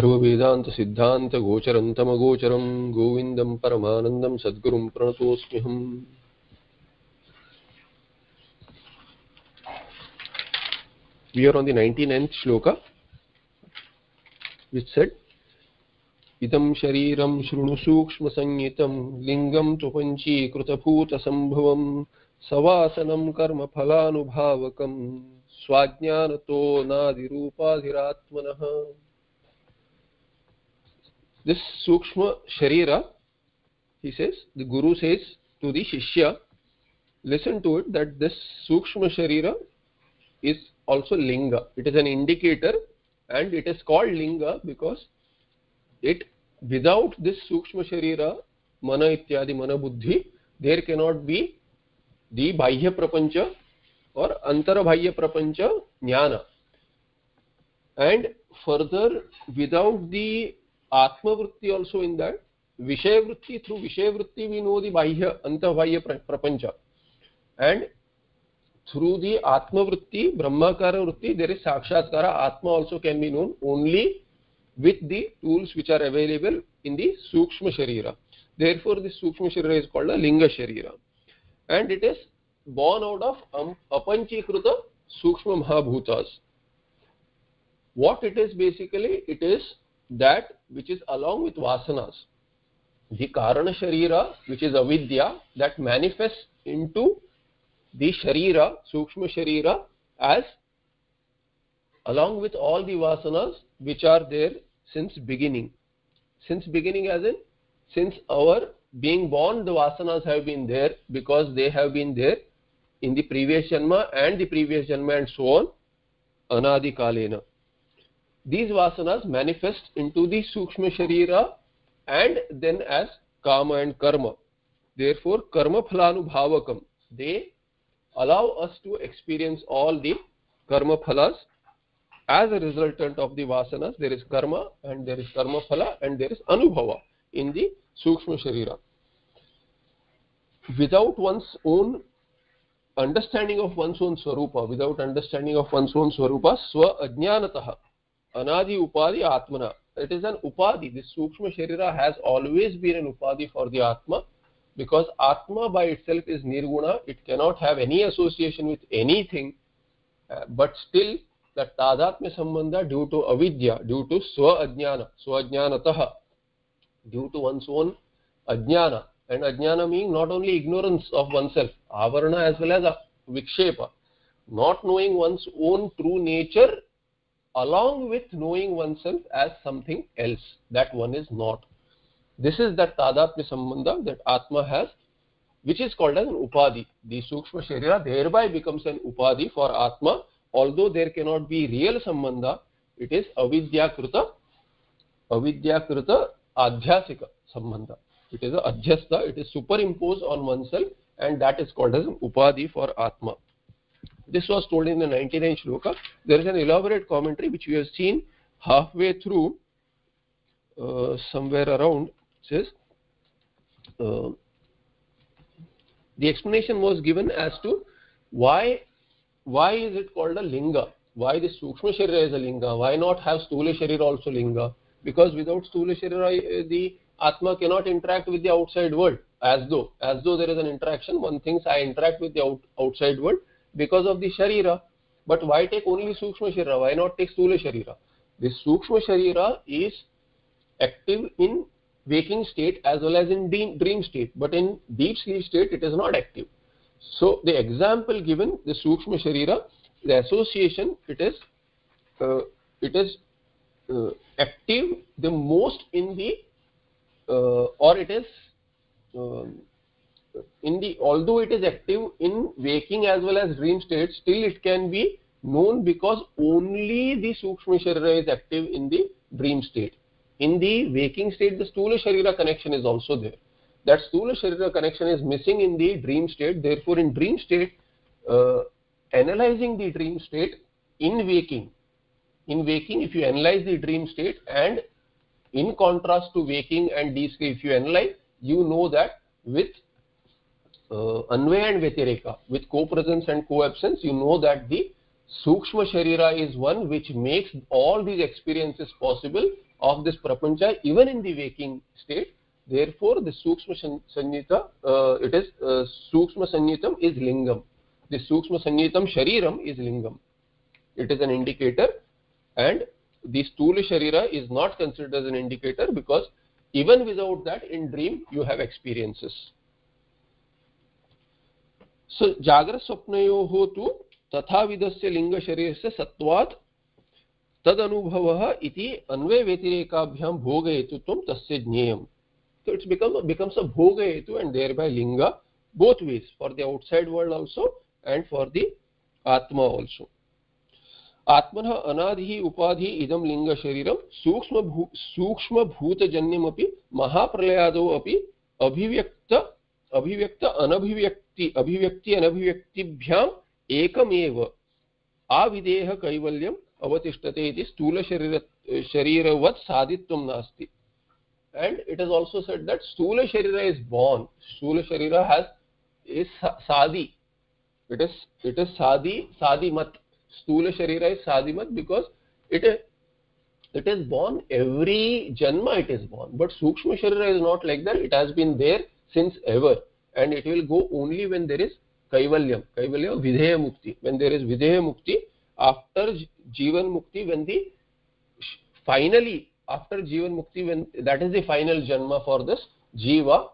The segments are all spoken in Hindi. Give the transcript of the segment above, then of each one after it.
सर्ववेदान्तसिद्धान्तगोचरन्तमगोचरं गोविन्दं परमानन्दं सद्गुरुं प्रणतोऽस्म्यहम्। We are on the 99th shloka, which said, इदं शरीरं शृणु सूक्ष्मसंज्ञितं लिङ्गं तु पञ्चीकृतभूतसम्भवं सवासनं कर्मफलानुभावकं स्वाज्ञानतो नादिरूपाधिरात्मनः। This Sukshma Sharira, he says, the Guru says to the Shishya, listen to it that this Sukshma Sharira is also Linga. It is an indicator and it is called Linga because it without this Sukshma Sharira, Mana Ityadi Mana Buddhi, there cannot be the Bahya Prapancha or Antara Bahya Prapancha Jnana. And further, without the atma vritti also in that vishaya vritti through vishaya vritti we know the bahya antavahya prapancha and through the atma vritti brahmakara vritti there is sakshatkara atma also can be known only with the tools which are available in the sukshma sharira therefore the sukshma sharira is called a linga sharira and it is born out of um, apanchikruta sukshma mahabhutas what it is basically it is that which is along with vasanas. The Karana Sharira, which is avidya, that manifests into the Sharira, Sukshma Sharira, as along with all the vasanas which are there since beginning. Since beginning as in, since our being born, the vasanas have been there because they have been there in the previous Janma and the previous Janma and so on, Anadi Kalena these vasanas manifest into the sukshma sharira and then as kama and karma. Therefore karma phalanubhavakam. They allow us to experience all the karma phalas. As a resultant of the vasanas there is karma and there is karma phala and there is anubhava in the sukshma sharira. Without one's own understanding of one's own swarupa without understanding of one's own swarupa swa ajnanatah anadi upadi atmana it is an upadi this sukshma sharira has always been an upadi for the atma because atma by itself is nirguna it cannot have any association with anything uh, but still the tadatmya sambandha due to avidya due to swa ajnana swa ajnanatah due to one's own ajnana and ajnana meaning not only ignorance of oneself avarana as well as vikshepa not knowing one's own true nature along with knowing oneself as something else that one is not. This is that tadatmya sambandha that Atma has, which is called as an upadi. The sukshma sharira thereby becomes an upadi for Atma, although there cannot be real sambandha, it is avidyakrita, avidyakrita adhyasika sambandha. It is a adhyasta, it is superimposed on oneself and that is called as an upadi for Atma. This was told in the 99th shloka. There is an elaborate commentary which we have seen halfway through, uh, somewhere around, says, uh, the explanation was given as to why why is it called a linga? Why the sukshma sharira is a linga? Why not have stula sharira also linga? Because without stula sharira the atma cannot interact with the outside world. As though as though there is an interaction one thinks i interact with the out, outside world because of the sharira but why take only sukshma sharira? Why not take stula sharira? This sukshma sharira is active in waking state as well as in dream state. But in deep sleep state it is not active. So the example given the sukshma sharira the association it is uh, it is uh, active the most in the uh, or it is um, in the although it is active in waking as well as dream state still it can be known because only the sukshma sharira is active in the dream state. In the waking state the stula sharira connection is also there. That stula sharira connection is missing in the dream state. Therefore in dream state uh, analyzing the dream state in waking in waking if you analyze the dream state and in contrast to waking and sleep if you analyze you know that with uh, and Vyatireka, with co-presence and co-absence, you know that the Sukshma Sharira is one which makes all these experiences possible of this prapancha even in the waking state. Therefore the sukshma sanyita uh, it is uh, sukshma sanyitam is lingam. The sukshma sanyitam shariram is lingam. It is an indicator. And the stula sharira is not considered as an indicator because even without that in dream you have experiences so jagra swapnayoh तथाविधस्य लिङ्गशरीरस्य सत्त्वात् तदनुभवः इति अन्वयव्यतिरेकाभ्यां भोगहेतुत्वं तस्य ज्ञेयम् so it's become becomes a bhoga hetu and thereby linga both ways for the outside world also and for the atma also आत्मनः अनादिः उपाधिः इदं लिङ्गशरीरं सूक्ष्म सूक्ष्मभूतजन्यमपि महाप्रलयादौ अपि अभिव्यक्त अभिव्यक्त अनभिव्यक्ति अभिव्यक्ति अनभिव्यक्तिभ्याम एकमेव। आविदेह कैवल्यम अवतिष्ठते इति स्थूल शरीर शरीरवत् साधित्वं नास्ति। And it is also said that स्थूल शरीर इज़ बॉर्न स्थूल शरीर हैज़ इज़ साधी। इट इज़ इट इज़ साधी साधी मत स्थूल शरीर इज़ साधी मत because it is born is born every janma. It is born, but sukshma sharira is not like that. It has since ever. And it will go only when there is kaivalyam. Kaivalyam videya mukti. When there is videya mukti after jivan mukti when the finally after jivan mukti when that is the final janma for this jiva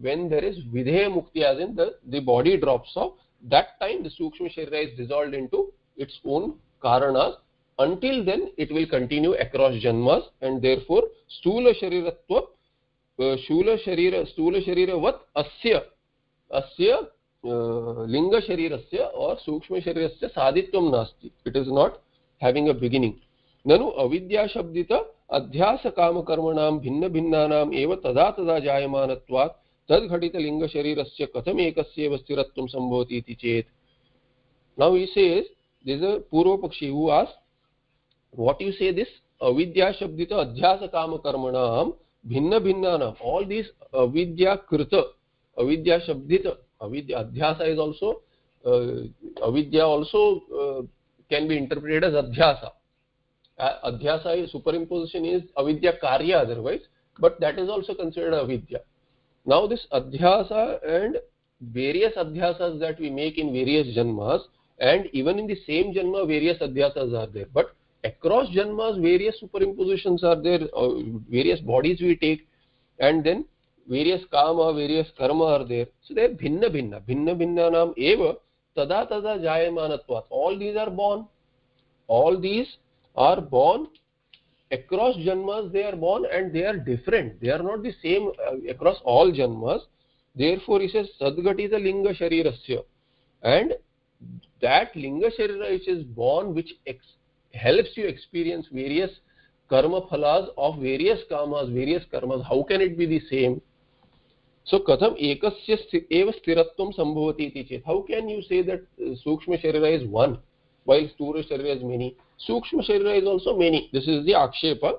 when there is videya mukti as in the the body drops off that time the sukshma sharira is dissolved into its own karanas. Until then it will continue across janmas and therefore stula shariratva shula sharira stula sharira vat asya asya लिंग शरीरस्य और सूक्ष्म शरीरस्य साधित्वं नास्ति। It is not having a beginning ननु अविद्या शब्दित अध्यास काम कर्मणां भिन्न भिन्नानाम् एव तदा तदा जायमानत्वात् तद्घटितलिङ्गशरीरस्य कथम् एकस्यैव स्थिरत्वं सम्भवति इति चेत्। नौ he says, this is a purvapakshi who asks, what you say adhyasa kama karmanam bhinna bhinnanam all these avidya shabdita avidya adhyasa is also uh, also uh, can be interpreted as adhyasa. Adhyasa superimposition is avidya karya otherwise but that is also considered avidya. Now this adhyasa and various adhyasas that we make in various janmas and even in the same janma various adhyasas are there. But across janmas various superimpositions are there uh, various bodies we take and then various kama various karma are there. So they are bhinna bhinna bhinna bhinna nam eva tada tada all these are born. All these are born across janmas they are born and they are different. They are not the same uh, across all janmas. Therefore he says sadgati is a linga sharirasya. And that linga sharira which is born which helps you experience various karma phalas of various kamas various karmas how can it be the same so katham ekasya eva sthiratvam sambhavati iti chet how can you say that uh, sukshma sharira is one while sthula sharira is many Sukshma Sharira is also many. This is the Akshepa.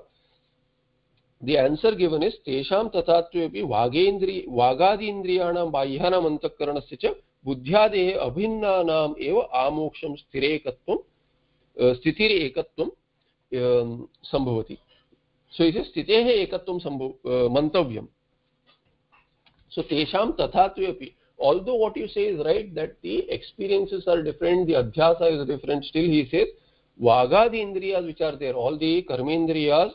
The answer given is Tesham Tatatvepi Vagendri Vagadindriyanam Bahyanam Antakaranasya cha बुद्ध्यादेः अभिन्नानाम् एव आमोक्षं स्थिरेकत्वं स्थितिरेकत्वं सम्भवति। सो इति स्थितेः एकत्वं सम्भव मन्तव्यं सो तेषां तथा तु अपि although what you says right that the experiences are different the अध्यास is different still he says वागादि इंद्रियाज विच देयर ऑल दी कर्मेंद्रियाज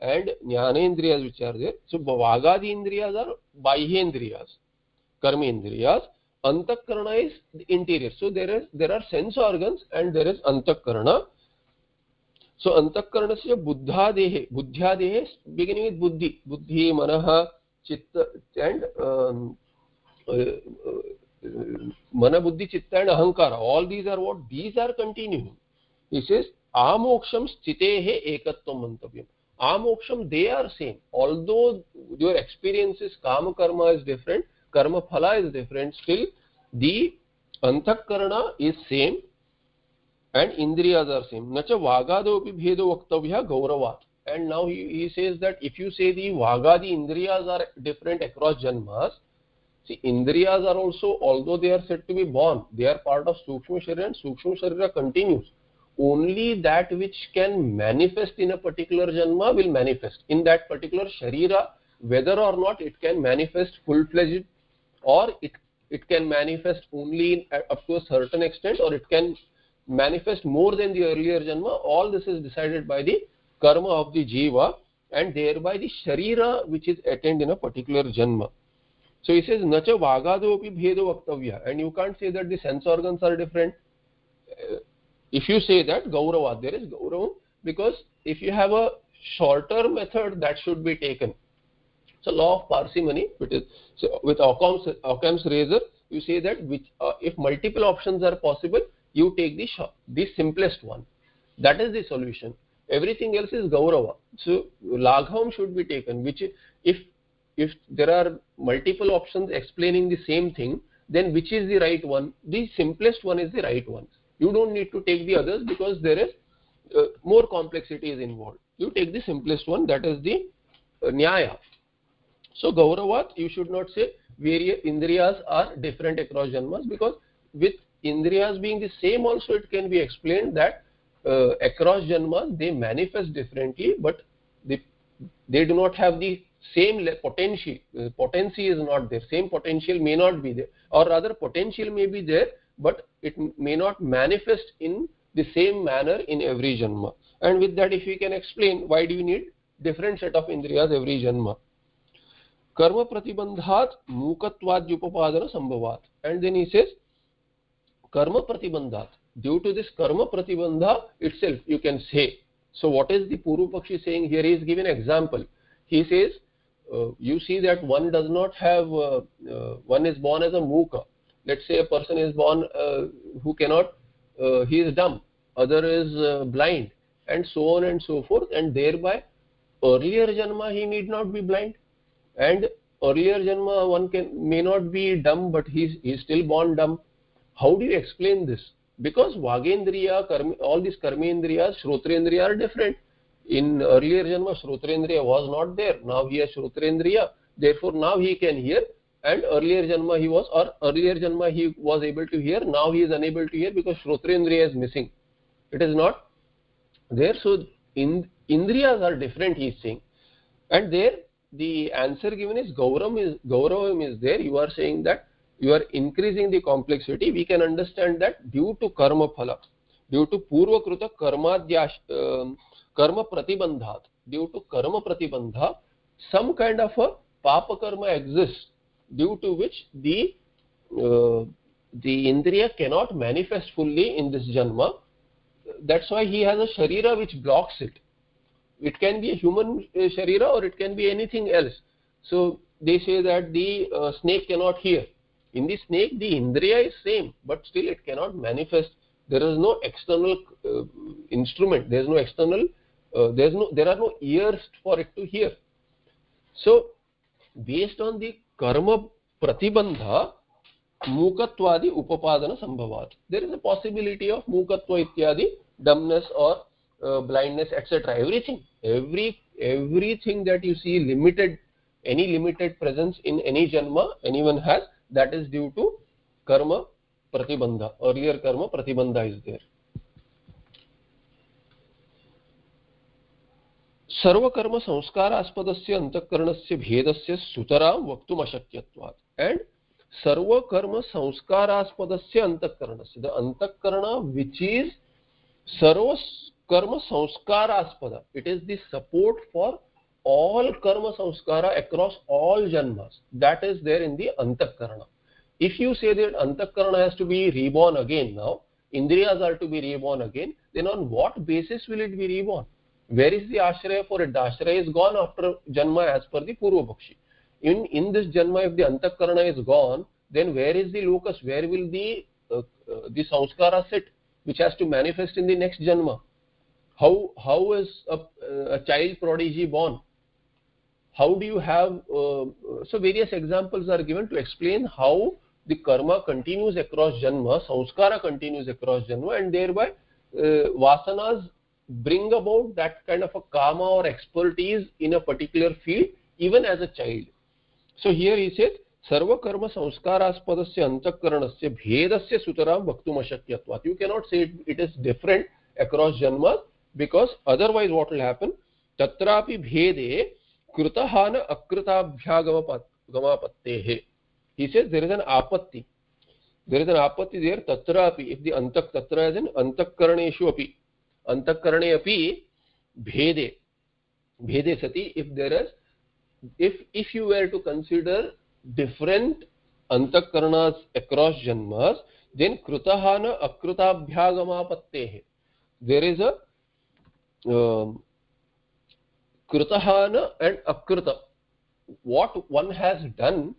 एंड ज्ञानेंद्रियाज विच आर देयर सो वागादि इंद्रियाज आर बाह्येंद्रियाज कर्मेंद्रियाज Antakarana is the interior. So there is there are sense organs and there is antakarana. So antakarana buddhadehe, buddhadehe beginning with buddhi, buddhi, manaha, chitta and um, uh, uh, mana, buddhi, chitta and ahankara. All these are what? These are continuing. he says amoksham sthitehe ekatvam mantavyam amoksham they are same although your experience is kama karma is different karma phala is different still the antakarana is same and indriyas are same nacha vagadopi bhedo vaktavya gauravat and now he, he says that if you say the vagadi indriyas are different across janmas see indriyas are also although they are said to be born they are part of sukshma sharira and sukshma sharira continues only that which can manifest in a particular janma will manifest in that particular sharira whether or not it can manifest full-fledged or it it can manifest only in, up to a certain extent or it can manifest more than the earlier janma. All this is decided by the karma of the jiva and thereby the sharira which is attained in a particular janma. So he says nacha vagadopi bhedo vaktavya. And you can't say that the sense organs are different. Uh, if you say that gaurava there is gaurava because if you have a shorter method that should be taken so law of parsimony which is so with occam's, occam's razor you say that which uh, if multiple options are possible you take the the simplest one. That is the solution. Everything else is gaurava. So laghavam should be taken which if if there are multiple options explaining the same thing then which is the right one? The simplest one is the right one. You don't need to take the others because there is uh, more complexity is involved. You take the simplest one that is the uh, nyaya so gauravat you should not say various indriyas are different across janmas because with indriyas being the same also it can be explained that uh, across janmas they manifest differently but they they do not have the same potential uh, potency is not there. Same potential may not be there. Or rather potential may be there but it may not manifest in the same manner in every janma. And with that if we can explain why do you need different set of indriyas every janma कर्म प्रतिबंधात मूकत्वाद संभवात एंड देन ही सेज कर्म प्रतिबंधात ड्यू टू दिस कर्म प्रतिबंध it you can say so what is दूर्व पक्षी saying here is given example he says you see that one does not have one is born as a मूक let say person is born who cannot he is dumb other is blind and so on and so forth and thereby earlier जन्म he need not be blind and earlier janma one can may not be dumb but he is still born dumb. How do you explain this? Because vagendriya karma, all these karmendriyas shrotrendriya are different. In earlier janma shrotrendriya was not there. Now he has shrotrendriya. Therefore now he can hear. And earlier janma he was or earlier janma he was able to hear. Now he is unable to hear because shrotrendriya is missing. It is not there. So in indriyas are different he is saying. And there the answer given is gauravam is gauravam is there you are saying that you are increasing the complexity we can understand that due to karma phala due to purva kruta karmadya uh, karma pratibandhat due to karma pratibandha some kind of a papa karma exists due to which the uh, the indriya cannot manifest fully in this janma that's why he has a sharira which blocks it it can be a human uh, sharira or it can be anything else. So they say that the uh, snake cannot hear. In the snake the indriya is same but still it cannot manifest. There is no external uh, instrument. There is no external uh, there is no there are no ears for it to hear. So based on the karma pratibandha mukatwadi upapadana sambhavat. There is a possibility of mukatva ityadi dumbness or blindness etc everything every everything that you see limited any limited presence in any janma anyone has that is due to karma pratibandha earlier karma pratibandha is there सर्वकर्म संस्कारास्पदस्य अंतःकरणस्य भेदस्य सुतरां वक्तुम् अशक्यत्वात् and सर्वकर्म संस्कारास्पदस्य अंतःकरणस्य the antakaranah which is sarva karma sanskaraspad it is the support for all karma sanskara across all janmas. That is there in the antakarana. If you say that antakarana has to be reborn again now indriyas are to be reborn again then on what basis will it be reborn? Where is the ashraya for it? The ashraya is gone after janma as per the purva bakshi in in this janma if the antakarana is gone then where is the locus? Where will the uh, uh, the samskara sit which has to manifest in the next janma how how is a, a child prodigy born how do you have uh, so various examples are given to explain how the karma continues across janma samskara continues across janma and thereby uh, vasanas bring about that kind of a karma or expertise in a particular field even as a child so here he says सर्वकर्म संस्कारास्पदस्य अंतःकरणस्य भेदस्य सुतरां वक्तुम् अशक्यत्वात् you cannot say it, it is different across janmas Because otherwise what will happen तत्रापि भेदे कृतहान अकृताभ्या गमापत्ते ही से देर आपत्ति देर इज़ एन आपत्ति देर तत्रापि इफ़ द अंतक तत्र इज़ अपि अंतकरणे अपि भेदे भेदे सति if there is if if you were to consider different अंतकरणस across जन्मस देन कृतहान अकृताभ्या गमापत्ते there is a Um, krutahana and akruta what one has done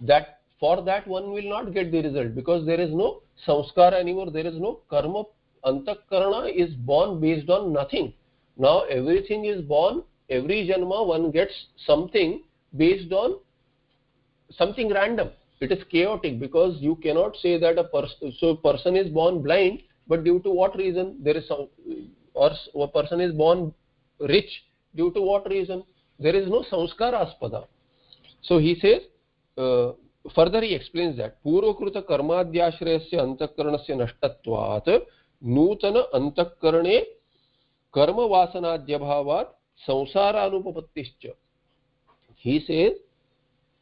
that for that one will not get the result because there is no samskara anymore there is no karma antakarana is born based on nothing. Now everything is born every janma one gets something based on something random. It is chaotic because you cannot say that a person so person is born blind but due to what reason? There is some or a person is born rich due to what reason there is no samskara aspada so he says uh, further he explains that पूर्वकृत कर्माद्याश्रयस्य अन्तःकरणस्य नष्टत्वात् नूतन अन्तःकरणे कर्मवासनाद्यभावात् संसारानुपपत्तिश्च he says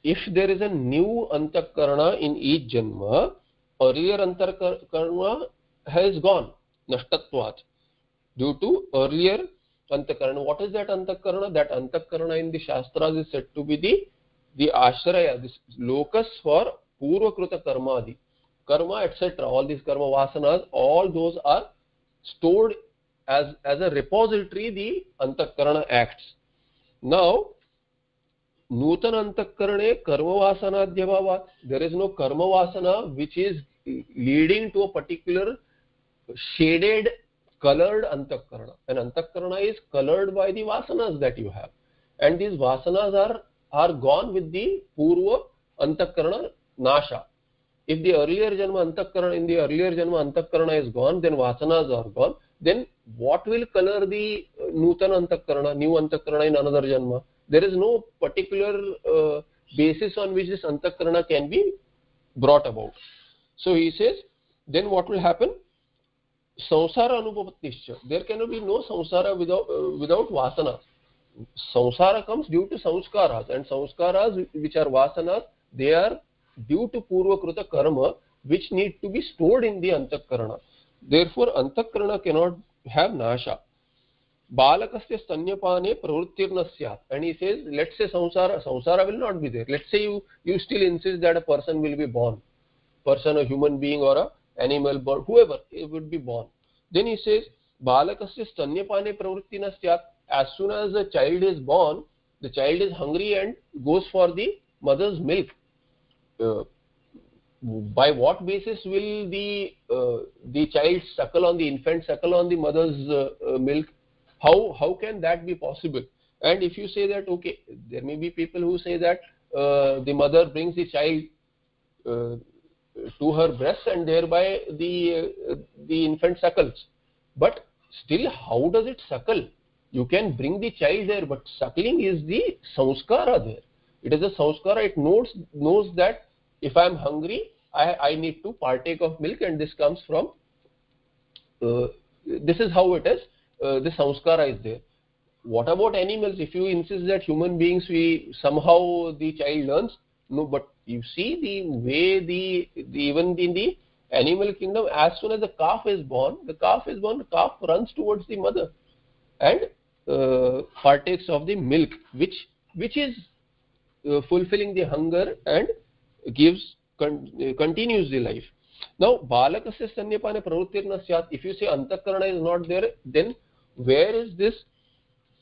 if there is a new antakarana in each janma earlier antakarana has gone nashtatvat due to earlier antakarana what is that antakarana that antakarana in the shastras is said to be the the ashraya this locus for purvakruta karma adi karma etc all these karma vasanas all those are stored as as a repository the antakarana acts now नूतन अंतकरणे कर्म वासनाद्यभावात there is no karma vasana which is leading to a particular shaded colored antakarana and antakarana is colored by the vasanas that you have. And these vasanas are are gone with the purva antakarana nasha. If the earlier janma antakarana in the earlier janma antakarana is gone then vasanas are gone. Then what will color the nutana antakarana new antakarana in another janma? There is no particular uh, basis on which this antakarana can be brought about. So he says then what will happen संसार अनुपत्ति देर कैन बी नो संसार विदाउट वासना। संसार कम्स ड्यू टू संस्कार एंड संस्कार which are vasana they are due to पूर्वकृत कर्म which need to be stored in the अंतकरण। देर फोर अंतकरण कैनॉट हैव नाशा। बालक से स्तन्यपाने प्रवृत्तिर्न सैत and he says let's say संसार संसार will not be there let's say you you still insist that a person will be born person a human being और a animal, bird, whoever it would be born. Then he says, Balakasya stanyapane pravritti na. As soon as the child is born, the child is hungry and goes for the mother's milk. Uh, by what basis will the uh, the child suckle on the infant suckle on the mother's uh, uh milk? How how can that be possible? And if you say that okay, there may be people who say that uh, the mother brings the child uh, to her breast and thereby the uh, the infant suckles. But still how does it suckle? You can bring the child there but suckling is the samskara there. It is a samskara it knows knows that if i am hungry i i need to partake of milk and this comes from uh, this is how it is. Uh, the samskara is there. What about animals? If you insist that human beings we somehow the child learns no but you see the way the, the even in the animal kingdom as soon as the calf is born the calf is born the calf runs towards the mother and uh, partakes of the milk which which is uh, fulfilling the hunger and gives con uh, continues the life. Now balakasya stanyapane pravrittirna if you say antakarana is not there then where is this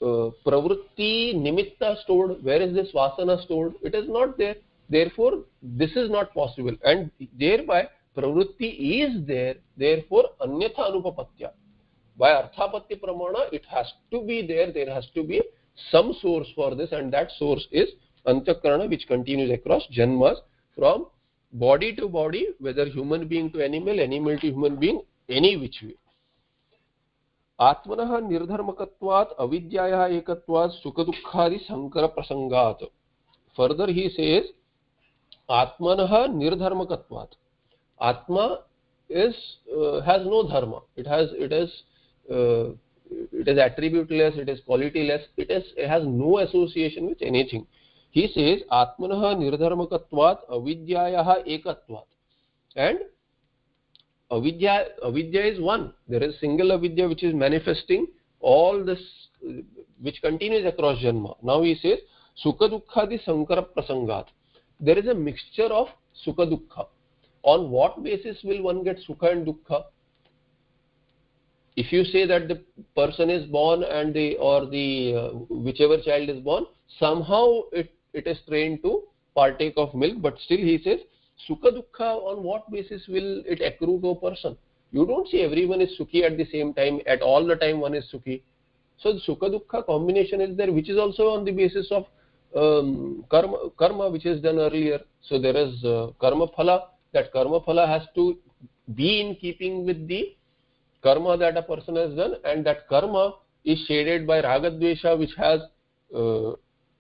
uh, pravritti nimitta stored? Where is this vasana stored? It is not there therefore this is not possible and thereby pravritti is there therefore anyatha anupapatya by arthapatti pramana it has to be there there has to be some source for this and that source is antakarana which continues across janmas from body to body whether human being to animal animal to human being any which way आत्मनः निर्धर्मकत्वात् अविद्यायाः एकत्वात् सुखदुःखादिसङ्करप्रसङ्गात् further he says atman nirdharmaka atma is has no dharma. It has it is it is attribute less it is quality less it is has no association with anything he says atman nirdharmaka अविद्या एकत्वात्। And avidya avidya is one there is single avidya which is manifesting all this which continues across janma. Now he says सुख दुखादि संकर प्रसंगात्। There is a mixture of sukha dukkha. On what basis will one get sukha and dukkha? If you say that the person is born and the or the uh, whichever child is born somehow it it is trained to partake of milk but still he says sukha dukkha on what basis will it accrue to a person? You don't see everyone is sukhi at the same time at all the time one is sukhi. So the sukha dukkha combination is there which is also on the basis of um, karma karma which is done earlier. So there is uh, karma phala that karma phala has to be in keeping with the karma that a person has done. And that karma is shaded by ragadvesha which has uh,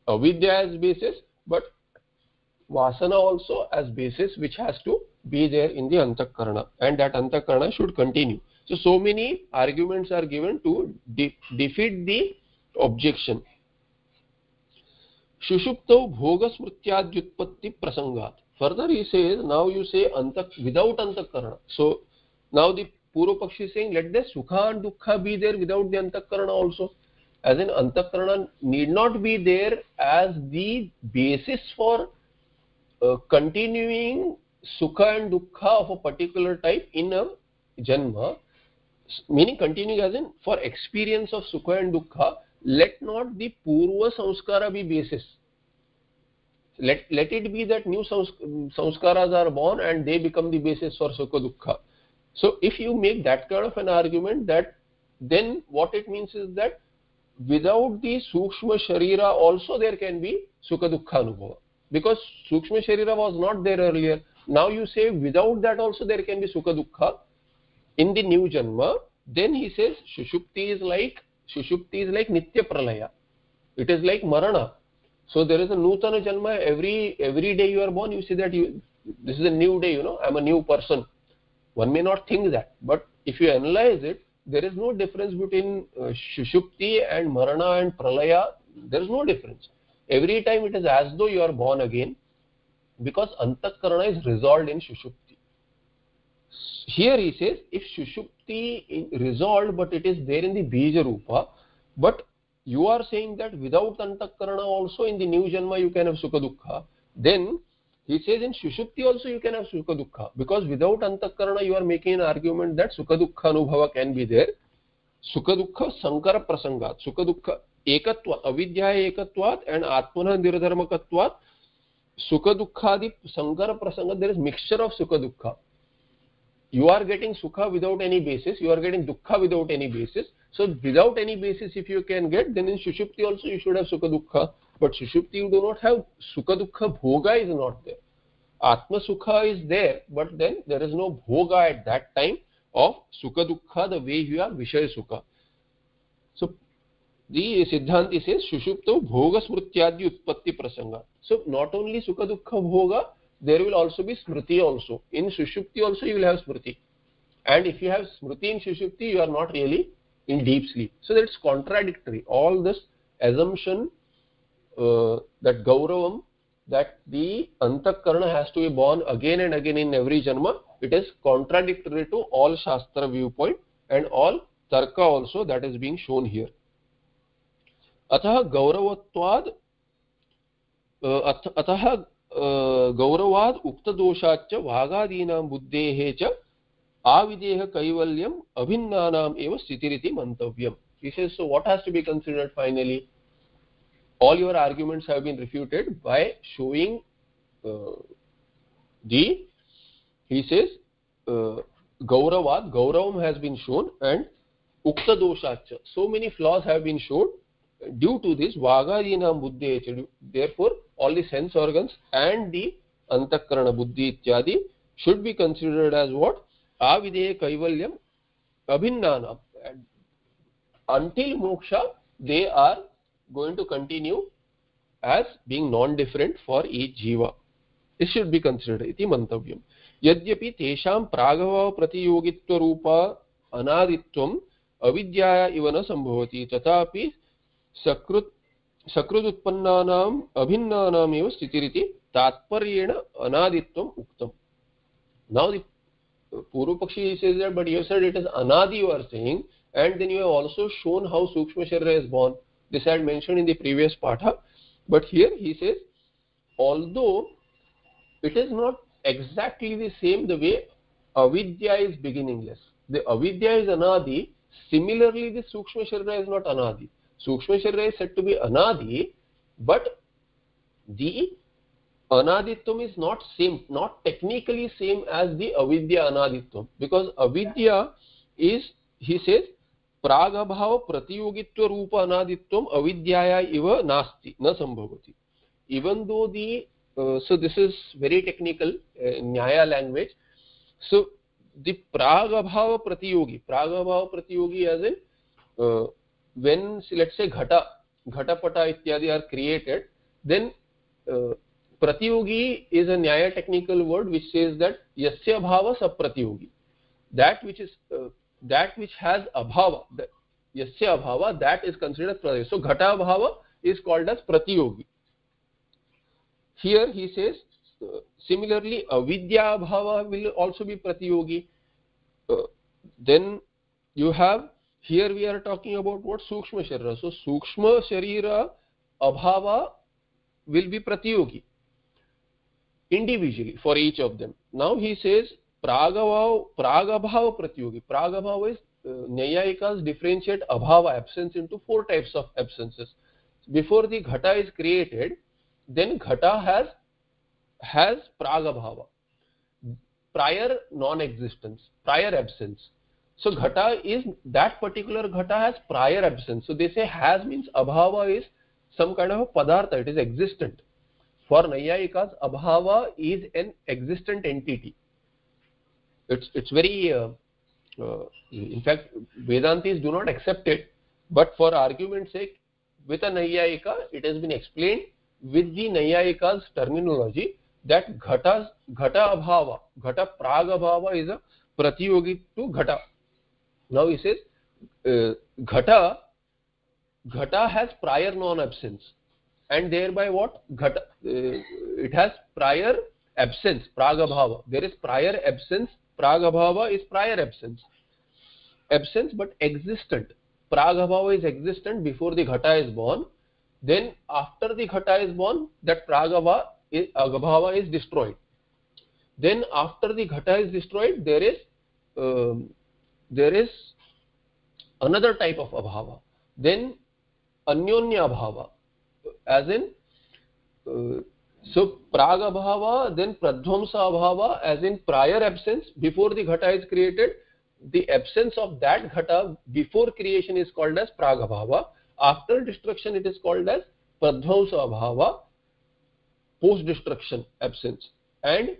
avidya as basis but vasana also as basis which has to be there in the antakarana. And that antakarana should continue. So so many arguments are given to de defeat the objection सुषुप्तौ भोगस्मृत्याद्युत्पत्ति प्रसंगा further he says now you से अंतक विदाउट अंतकरण सो नाउ द पूर्व पक्षी सेइंग लेट द सुख एंड दुख बी देयर विदाउट द अंतकरण आल्सो एज इन अंतकरण need not be there as the basis for continuing सुख एंड दुख of a particular type in a जन्म meaning continuing as in for experience of सुख एंड दुख let not the purva samskara be basis. Let let it be that new samskaras are born and they become the basis for sukha dukkha so if you make that kind of an argument that then what it means is that without the sukshma sharira also there can be sukha dukkha anubhava. Because sukshma sharira was not there earlier. Now you say without that also there can be sukha dukkha in the new janma then he says shushupti is like shushupti is like nitya pralaya. It is like marana. So there is a nutana janma. Every every day you are born you see that you this is a new day you know. I am a new person. One may not think that. But if you analyze it there is no difference between uh, and marana and pralaya. There is no difference. Every time it is as though you are born again because antakarana is resolved in shushupti here he says if shushupti is resolved but it is there in the bija rupa but you are saying that without antakarana also in the new janma you can have sukha dukkha then he says in shushupti also you can have sukha dukkha because without antakarana you are making an argument that sukha dukkha anubhava can be there sukha dukkha sankara prasangat sukha dukkha ekatva avidya ekatvat and atmana nirdharmakatvat sukha dukkhadi sankara prasanga there is mixture of sukha dukkha you are getting sukha without any basis you are getting dukkha without any basis so without any basis if you can get then in sushupti also you should have sukha dukkha but sushupti you do not have sukha dukkha bhoga is not there atma sukha is there but then there is no bhoga at that time of sukha dukkha the way you have vishaya sukha so the siddhanti says shushupto bhoga smrityadi utpatti prasanga so not only sukha dukkha bhoga there will also be smriti also in sushupti also you will have smriti and if you have smriti in sushupti you are not really in deep sleep so that's contradictory all this assumption uh, that gauravam that the antakarana has to be born again and again in every janma it is contradictory to all shastra viewpoint and all tarka also that is being shown here अतः गौरवत्वाद अतः गौरवाद उक्तदोषाच्च वागादीनां बुद्धेः च आविदेह कैवल्यम् अभिन्नानाम् एव स्थितिरिति मन्तव्यम् says so what has to be considered finally all your arguments have been refuted by showing uh, the he says uh, gauravad gauravam has been shown and ukta doshacha so many flaws have been shown due to this vagadinam buddhi therefore all the sense organs and the antakarana buddhi ityadi should be considered as what avideya kaivalyam abhinnanam until moksha they are going to continue as being non different for each jiva this should be considered iti mantavyam यद्यपि तेषां प्रागभाव प्रतियोगित्व रूप अनादित्वं अविद्याया इव न सम्भवति तथापि सकृत् सकृदुत्पन्नानाम् अभिन्नानामेव स्थितिरिति तात्पर्येण अनादित्वम् उक्तम्। Now the पूर्वपक्षी says that but you said it is अनादि you are saying and then you have also shown how सूक्ष्म शरीर is born this had mention in the previous part but here he says although it is not exactly the the way अविद्या इज़ बिगिनिंगलेस द अविद्या इज़ अनादि सिमिलरली द सूक्ष्म शरीर इज़ नॉट अनादि सूक्ष्म शरीर इज़ सेट टू बी अनादि but the अनादित्वम is not same not technically same as the अविद्या अनादित्वम बिकॉज़ अविद्या इज़ ही सेज प्राग अभाव प्रतियोगित्व रूप अनादित्वम अविद्याया इव नास्ति, न संभवती. Even though the so this is very technical Nyaya language so the प्राग भाव प्रतियोगी प्राग अभाव प्रतियोगी as a when let's say ghata ghatapata ityadi are created then uh, Pratyogi is a Nyaya technical word which says that Yasya Bhava Sapratyogi. That which is uh, that which has abhava, the, Yasya Bhava, that is considered Pratyogi. So Ghata Bhava is called as Pratyogi. Here he says uh, similarly Avidya Bhava will also be Pratyogi. Uh, then you have here we are talking about what सूक्ष्म शरीर सो सूक्ष्म शरीर अभाव विल बी प्रतियोगी individually for each of them now he says प्राग प्राग अभाव प्रतियोगी प्राग अभाव इज़ न्यायिकाज डिफरेंशिएट अभाव absence into four types of absences before the घटा इज़ क्रिएटेड देन घटा हैज़ हैज़ प्राग अभाव prior non existence prior absence So Ghata is, that particular Ghata has prior absence. So they say has means Abhava is some kind of a Padartha, it is existent for Nayayikas, Abhava is an existent entity. It's, it's very, uh, uh, in fact, Vedantis do not accept it, but for argument's sake, with a Nayayika, it has been explained with the Nayayika's terminology that Ghata, Ghata Abhava, Ghata Praga Abhava is a Pratiyogi to Ghata. Now he says, uh, Ghata, Ghata has prior non-absence. And thereby what? Ghata, uh, it has prior absence pragabhava. There is prior absence pragabhava is prior absence. Absence but existent. Pragabhava is existent before the ghata is born. Then after the ghata is born that pragabhava is, is destroyed. Then after the ghata is destroyed there is um, there is another type of abhava then anyonya abhava as in uh, so praga bhava then pradhvamsa bhava as in prior absence before the ghata is created the absence of that ghata before creation is called as praga bhava after destruction it is called as pradhvamsa bhava post destruction absence. And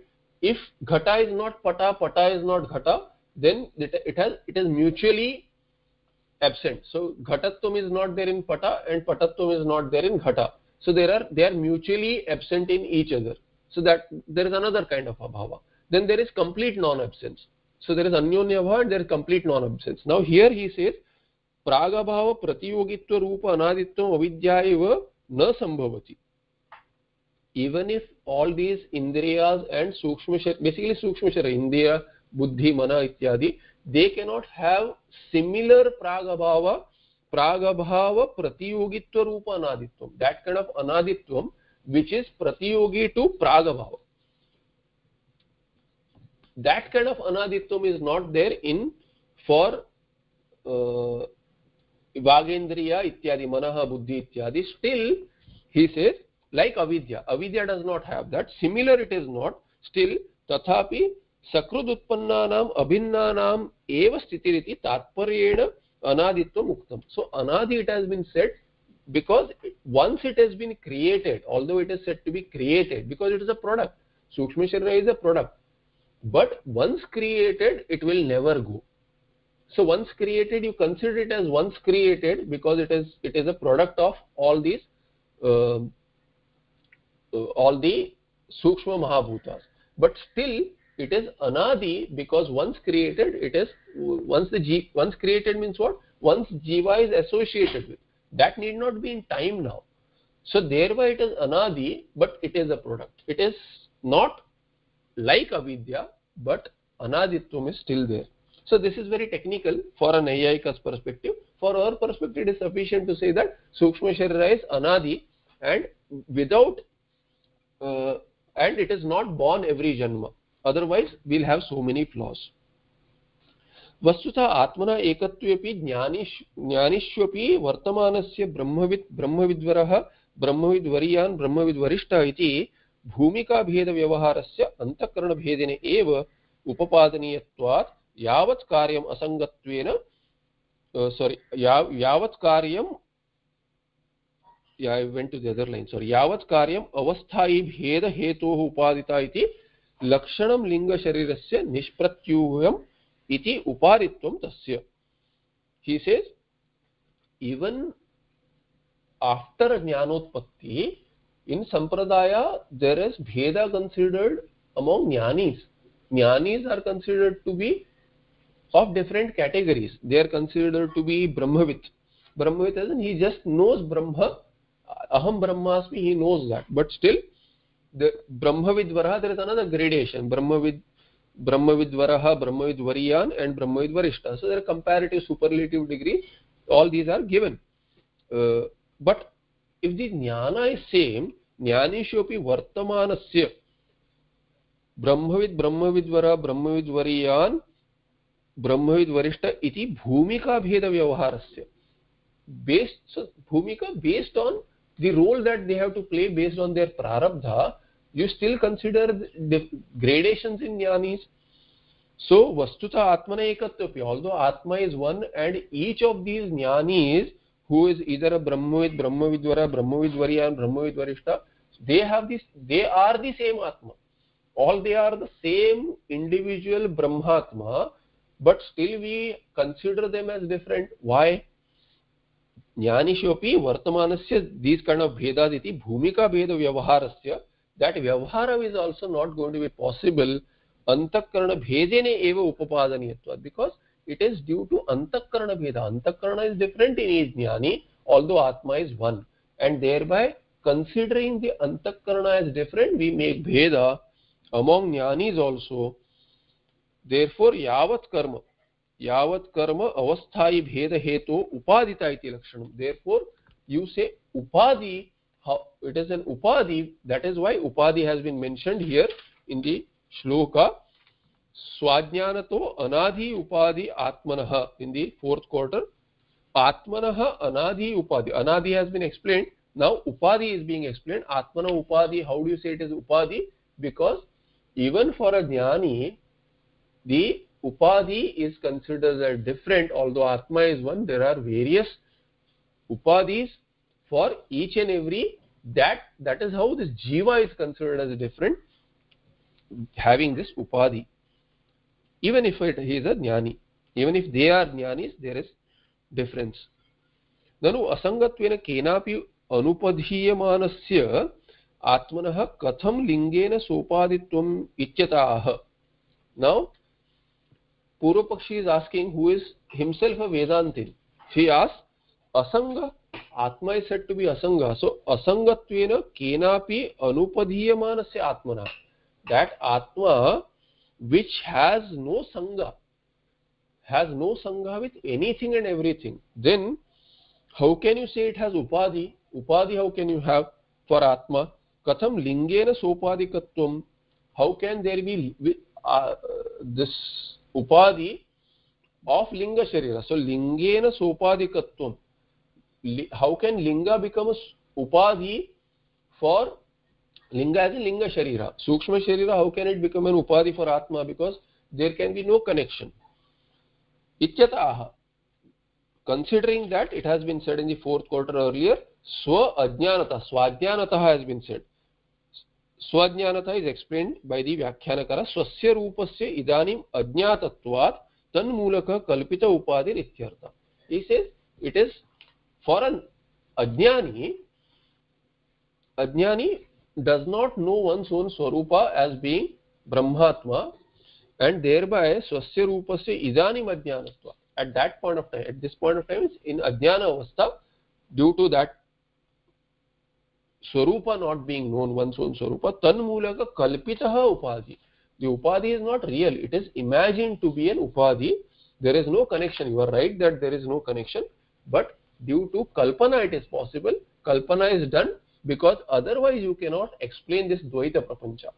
if ghata is not pata pata is not ghata then it has it is mutually absent. So ghatatvam is not there in pata and patatvam is not there in ghata. So there are they are mutually absent in each other. So that there is another kind of abhava. Then there is complete non-absence. So there is anyonya bhava and there is complete non-absence. Now here he says pragabhava pratiyogitva rupa anaditvam avidyaiva na sambhavati. Even if all these indriyas and sukshma basically sukshma indriya, बुद्धि, मन इत्यादि दे के नॉट हैव सिमिलर प्रागभाव प्रागभाव प्रतियोगित्व रूप अनादित्व दैट काइंड ऑफ़ अनादित्व विच इज़ प्रतियोगी टू प्रागभाव। That kind of अनादित्व is not there in for वागेन्द्रिय इत्यादि, मन, बुद्धि इत्यादि। स्टिल ही से लाइक अविद्या अविद्या does not have that similar it is not still तथापि सकृदुत्पन्नानाम् अभिन्नानाम् एव स्थितिरिति तात्पर्येण अनादित्वम् सो अनादि it has been said because once it has been created although it is said to be created because it is a product सूक्ष्मशरीर is a product but once created it will never go so once created you consider it as once created because it is it is a product of all these all the सूक्ष्म महाभूता but still it is anadi because once created it is once the g once created means what? Once jiva is associated with. That need not be in time now. So thereby it is anadi but it is a product. It is not like avidya but anaditvam is still there. So this is very technical for an Nayayika's perspective. For our perspective it is sufficient to say that sukshma sharira is anadi and without uh, and it is not born every janma otherwise, we'll have so many flaws. वस्तुतः आत्मना एकत्वेपि ज्ञानिश्, ज्ञानिष्वपि वर्तमानस्य ब्रह्मविद्, ब्रह्मविद्वरः, ब्रह्मविद्वर्यान्, ब्रह्मविद्वरिष्ठः इति भूमिकाभेदव्यवहारस्य अन्तःकरणभेदेन एव उपपादनीयत्वात् यावत् कार्यम् असङ्गत्वेन सोरि यावत् कार्यं I went to the other line, sorry, यावत् कार्यम् उपादिता इति लक्षण लिंग शरीर से इति उपारित्व तस्य। आफ्टर ज्ञानोत्पत्ति इन संप्रदाय देर इज़ भेद कंसिडर्ड अमोंग ज्ञानीज Giani's are considered to be of different categories they are considered to be ब्रह्मविद ब्रह्मविद ही जस्ट नोज़ ब्रह्म अहम ब्रह्मास्मि he knows that but still the brahmavidvara there is another gradation brahmavid Brahmavidvaraha, Brahmavidvariyan and Brahmavidvarishta. So there are comparative superlative degrees. All these are given. Uh, but if the jnana is same, jnanishopi vartamanasya ब्रह्मविद ब्रह्मविद्वर ब्रह्मविद्वरीयान ब्रह्मविद वरिष्ठ इति भूमिका भेद व्यवहारस्य based so bhumika based on the role that they have to play based on their prarabdha you still consider gradations in jnanis so vastuta atmana ekatvapi although atma is one and each of these jnanis who is either a brahmavid brahmavidvara brahmavidvarya and brahmavidvarishta they have this they are the same atma all they are the same individual brahmatma but still we consider them as different why ज्ञानिषु अपि वर्तमानस्य दीस् kind of भेदात् इति भूमिका भेद व्यवहारस्य that vyavhara is also not going to be possible antakarana bhedene eva upapadaniyatva because it is due to antakarana bheda antakarana is different in each jnani although atma is one and thereby considering the antakarana as different we make bheda among jnanis also therefore yavat karma yavat karma avasthai bheda hetu upadita iti lakshanam therefore you say upadi how it is an upadi that is why upadi has been mentioned here in the shloka. Swajnanato anadhi upadi atmanah in the fourth quarter. Atmanah anadhi upadi anadhi has been explained. Now upadi is being explained. Atmana upadi how do you say it is upadi because even for a jnani the upadi is considered as different although atma is one there are various upadis for each and every that that is how this jiva is considered as different having this upadhi even if it, he is a jnani even if they are jnanis there is difference ननु असङ्गत्वेन केनापि अनुपधीयमानस्य आत्मनः कथं लिङ्गेन सोपादित्वम् इत्यताः now Purvapakshi is asking who is himself a Vedantin. He asks, Asanga atma is said to be asanga so asangatvena kenapi anupadhiyamanasya atmana that atma which has no sanga has no sanga with anything and everything then how can you say it has upadhi upadhi how can you have for atma katham lingena sopadikatvam how can there be uh, this upadhi of linga sharira so lingena sopadikatvam how can linga become a upadhi for linga as a linga sharira sukshma sharira how can it become an upadhi for atma because there can be no connection ityatah considering that it has been said in the fourth quarter earlier swa ajnanata swadhyanata has been said स्वज्ञानता is explained by the व्याख्यानकर स्वस्य रूपस्य इदानीम् अज्ञातत्वात् तन्मूलक कल्पित उपाधिर इत्यर्थ it is for an ajnani ajnani does not know one's own swarupa as being brahmatma and thereby swasya rupasya idanim ajnanatva at that point of time at this point of time is in ajnana avastha due to that swarupa not being known one's own swarupa tanmulaka kalpitah upadhi the upadhi is not real it is imagined to be an upadhi there is no connection you are right that there is no connection but due to kalpana it is possible. Kalpana is done because otherwise you cannot explain this dvaita prapancha.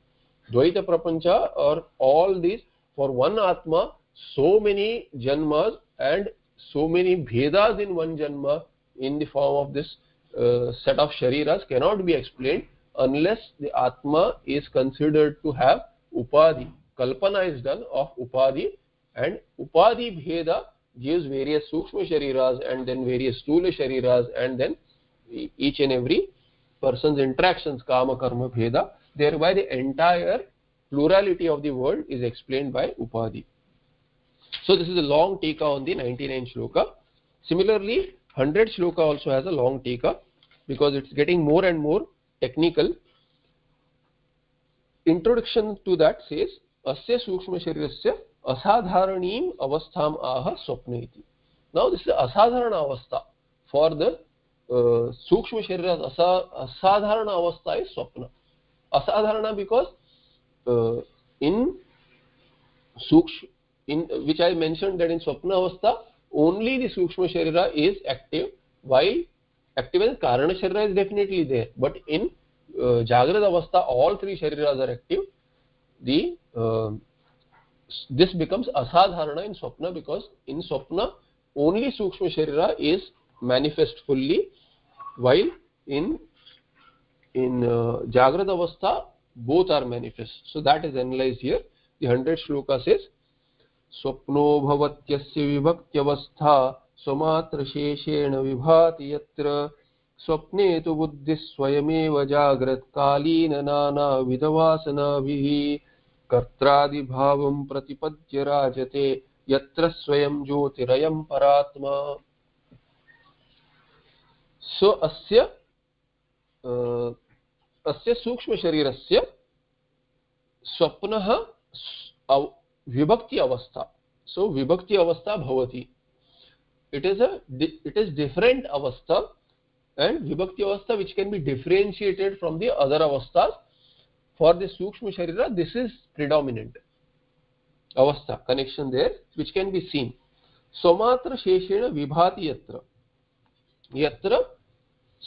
Dvaita prapancha or all these for one atma so many janmas and so many bhedas in one janma in the form of this uh, set of shariras cannot be explained unless the atma is considered to have upadhi. Kalpana is done of upadhi and upadhi bheda gives various sukshma shariras and then various sthula shariras and then each and every person's interactions kama karma bheda. Thereby the entire plurality of the world is explained by upadhi. So this is a long tika on the 99 shloka. Similarly 100 shloka also has a long tika because it's getting more and more technical. Introduction to that says asya sukshma sharirasya असाधारणीम अवस्थाम आह स्वप्न नाउ दिस असाधारण अवस्था। फॉर द uh, सूक्ष्म शरीर असाधारण अवस्था इज़ स्वप्न। असाधारण बिकॉज़ इन uh, सूक्ष्म इन विच आई मेंशन दैट इन स्वप्न अवस्था ओनली द सूक्ष्म शरीर is active while active in कारण शरीर is definitely there but in जागृत अवस्था ऑल थ्री शरीर are active the this becomes asadharana in swapna because in swapna only sukshma sharira is manifest fully while in in uh, jagrad avastha both are manifest so that is analyzed here the 100 shloka says स्वप्नो भवत्यस्य विभक्त्यवस्था स्वमात्रशेषेण विभाति यत्र स्वप्ने तु बुद्धिः स्वयमेव जाग्रत्कालीन नानाविधवासनाभिः कर्त्रादिभावं प्रतिपद्य राजते, यत्र स्वयं ज्योतिरयं परात्मा। सो अस्य अस्य सूक्ष्मशरीरस्य स्वप्नः विभक्ति अवस्था। सो विभक्ति अवस्था भवति। It is a it is different अवस्था एंड विभक्ति अवस्था which can be differentiated from the other अवस्थाज़ for the sukshma sharira this is predominant avastha connection there which can be seen somatra sheshena vibhati yatra yatra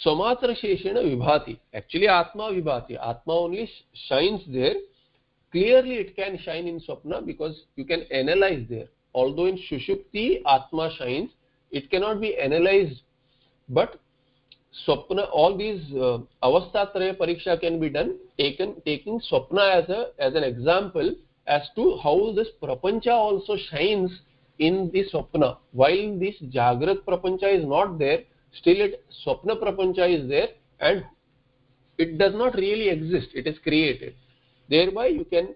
somatra sheshena vibhati actually atma vibhati atma only shines there clearly it can shine in swapna because you can analyze there although in shushupti atma shines it cannot be analyzed but swapna all these uh, avasthatraya pariksha can be done taken taking swapna as a as an example as to how this prapancha also shines in the swapna. While this jagrat prapancha is not there still it swapna prapancha is there and it does not really exist. It is created. Thereby you can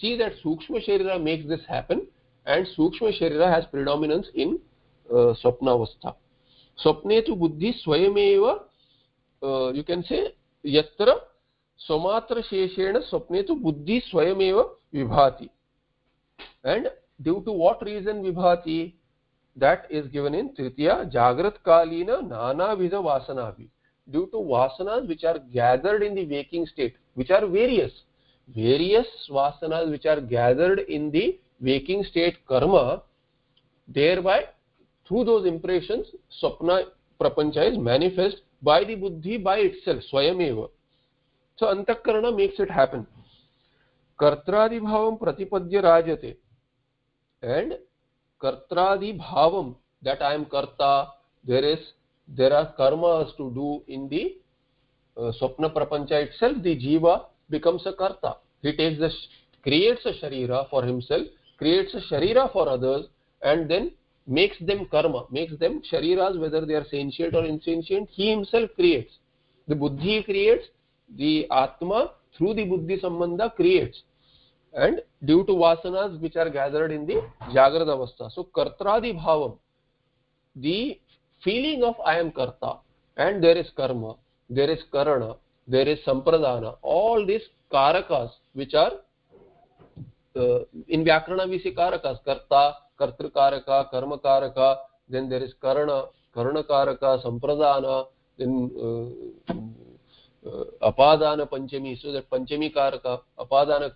see that sukshma sharira makes this happen and sukshma sharira has predominance in uh, swapnavastha swapne स्वप्ने तु बुद्धि स्वयमेव यू कैन से यत्र स्वमात्र स्वप्ने तो बुद्धि स्वयमेव विभाति। And due to what reason विभाति? That is given in तृतीय जागृत कालीन नाना विध वासना भी ड्यू टू वासना which are gathered in waking state which are various various वासना which are gathered in waking कर्म thereby through those impressions swapna prapancha is manifest by the buddhi by itself swayameva so antakarana makes it happen kartradi bhavam pratipadya rajate and kartradi bhavam that i am karta there is there are karmas to do in the uh, swapna prapancha itself the jiva becomes a karta he takes the creates a sharira for himself creates a sharira for others and then makes them karma makes them shariras whether they are sentient or insentient he himself creates the buddhi creates the atma through the buddhi sambandha creates and due to vasanas which are gathered in the jagrada avastha so kartradi bhavam the feeling of i am karta and there is karma there is karana there is sampradana all these karakas which are uh, in Vyakarana we say karakas, karta, कर्तृकारक, कर्मकारक देन देर इज़ कर्ण कर्णकारक संप्रदान देन अपादान पंचमी सो दट पंचमी कारक अपादान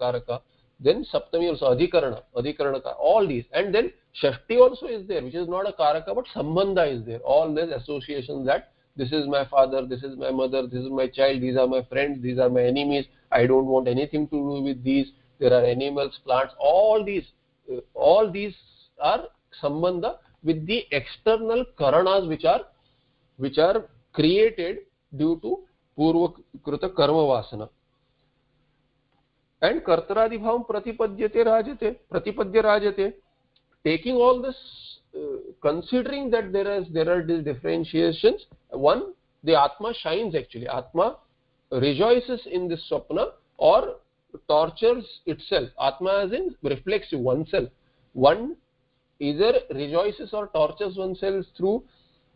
कारक देन सप्तमी ऑल्सो अधिकरण अधिकरण का all these and then Shashti also is there which is not a कारक बट संबंध is there all this association that this is my father this is my mother this is my child these are my friend these are my enemies I don't want anything to do with these there are animals plants all these all these are sambandha with the external karanas which are, which are created due to purvakrita karma vasana. And kartaradibhavam pratipadyate rajate, pratipadya rajate. Taking all this uh, considering that there is there are these differentiations one the atma shines actually atma rejoices in this swapna or tortures itself. Atma as in reflects oneself one either rejoices or tortures oneself through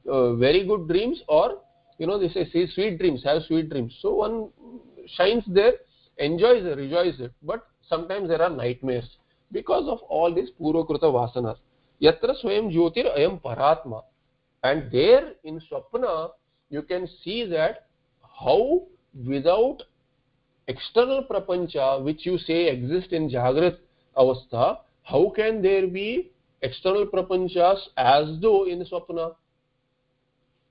uh, very good dreams or you know they say, say sweet dreams have sweet dreams. So one shines there enjoys it rejoices it. But sometimes there are nightmares because of all these purvakruta vasanas. Yatra swayam jyotir ayam paratma. And there in swapna you can see that how without external prapancha which you say exist in jagrat avastha how can there be external prapanchas as though in swapna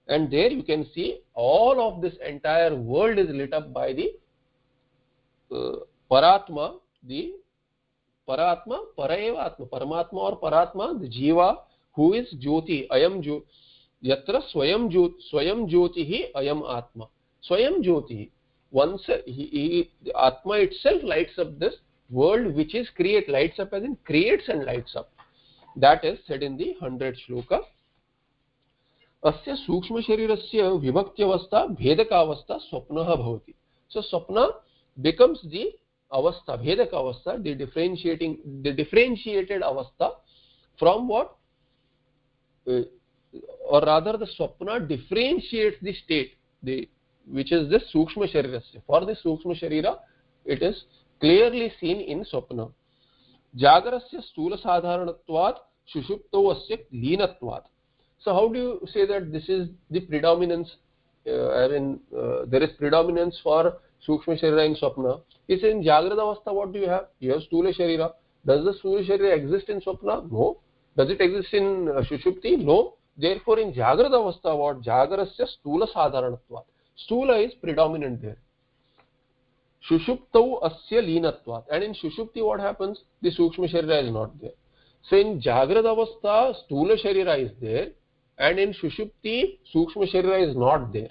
and there you can see all of this entire world is lit up by the uh, paratma the paratma parayeva atma paramatma or paratma the jiva who is jyoti ayam jyoti yatra swayam jyoti swayam jyoti hi ayam atma swayam jyoti once he, he, atma itself lights up this world which is create lights up as in creates and lights up that is said in the 100th shloka अस्य सूक्ष्मशरीरस्य विभक्त्यवस्था भेदकावस्था स्वप्नः भवति सो स्वप्न the avastha bhedaka avastha the differentiating the differentiated avastha from what uh, or rather the swapna differentiates the state the which is the sukshma sharirasya for the sukshma sharira it is clearly seen in swapna jagarasya sthula sadharanatvat shushupto asya leenatvat so how do you say that this is the predominance uh, i mean uh, there is predominance for sukshma sharira in swapna is in jagrada avastha what do you have you have sthula sharira does the sthula sharira exist in swapna no does it exist in uh, shushupti no therefore in jagrada avastha what jagarasya sthula sadharanatvat sthula is predominant there. Shushuptau asya leenatvat and in shushupti what happens? The sukshma sharira is not there. So in jagrada avastha sthula sharira is there. And in shushupti sukshma sharira is not there.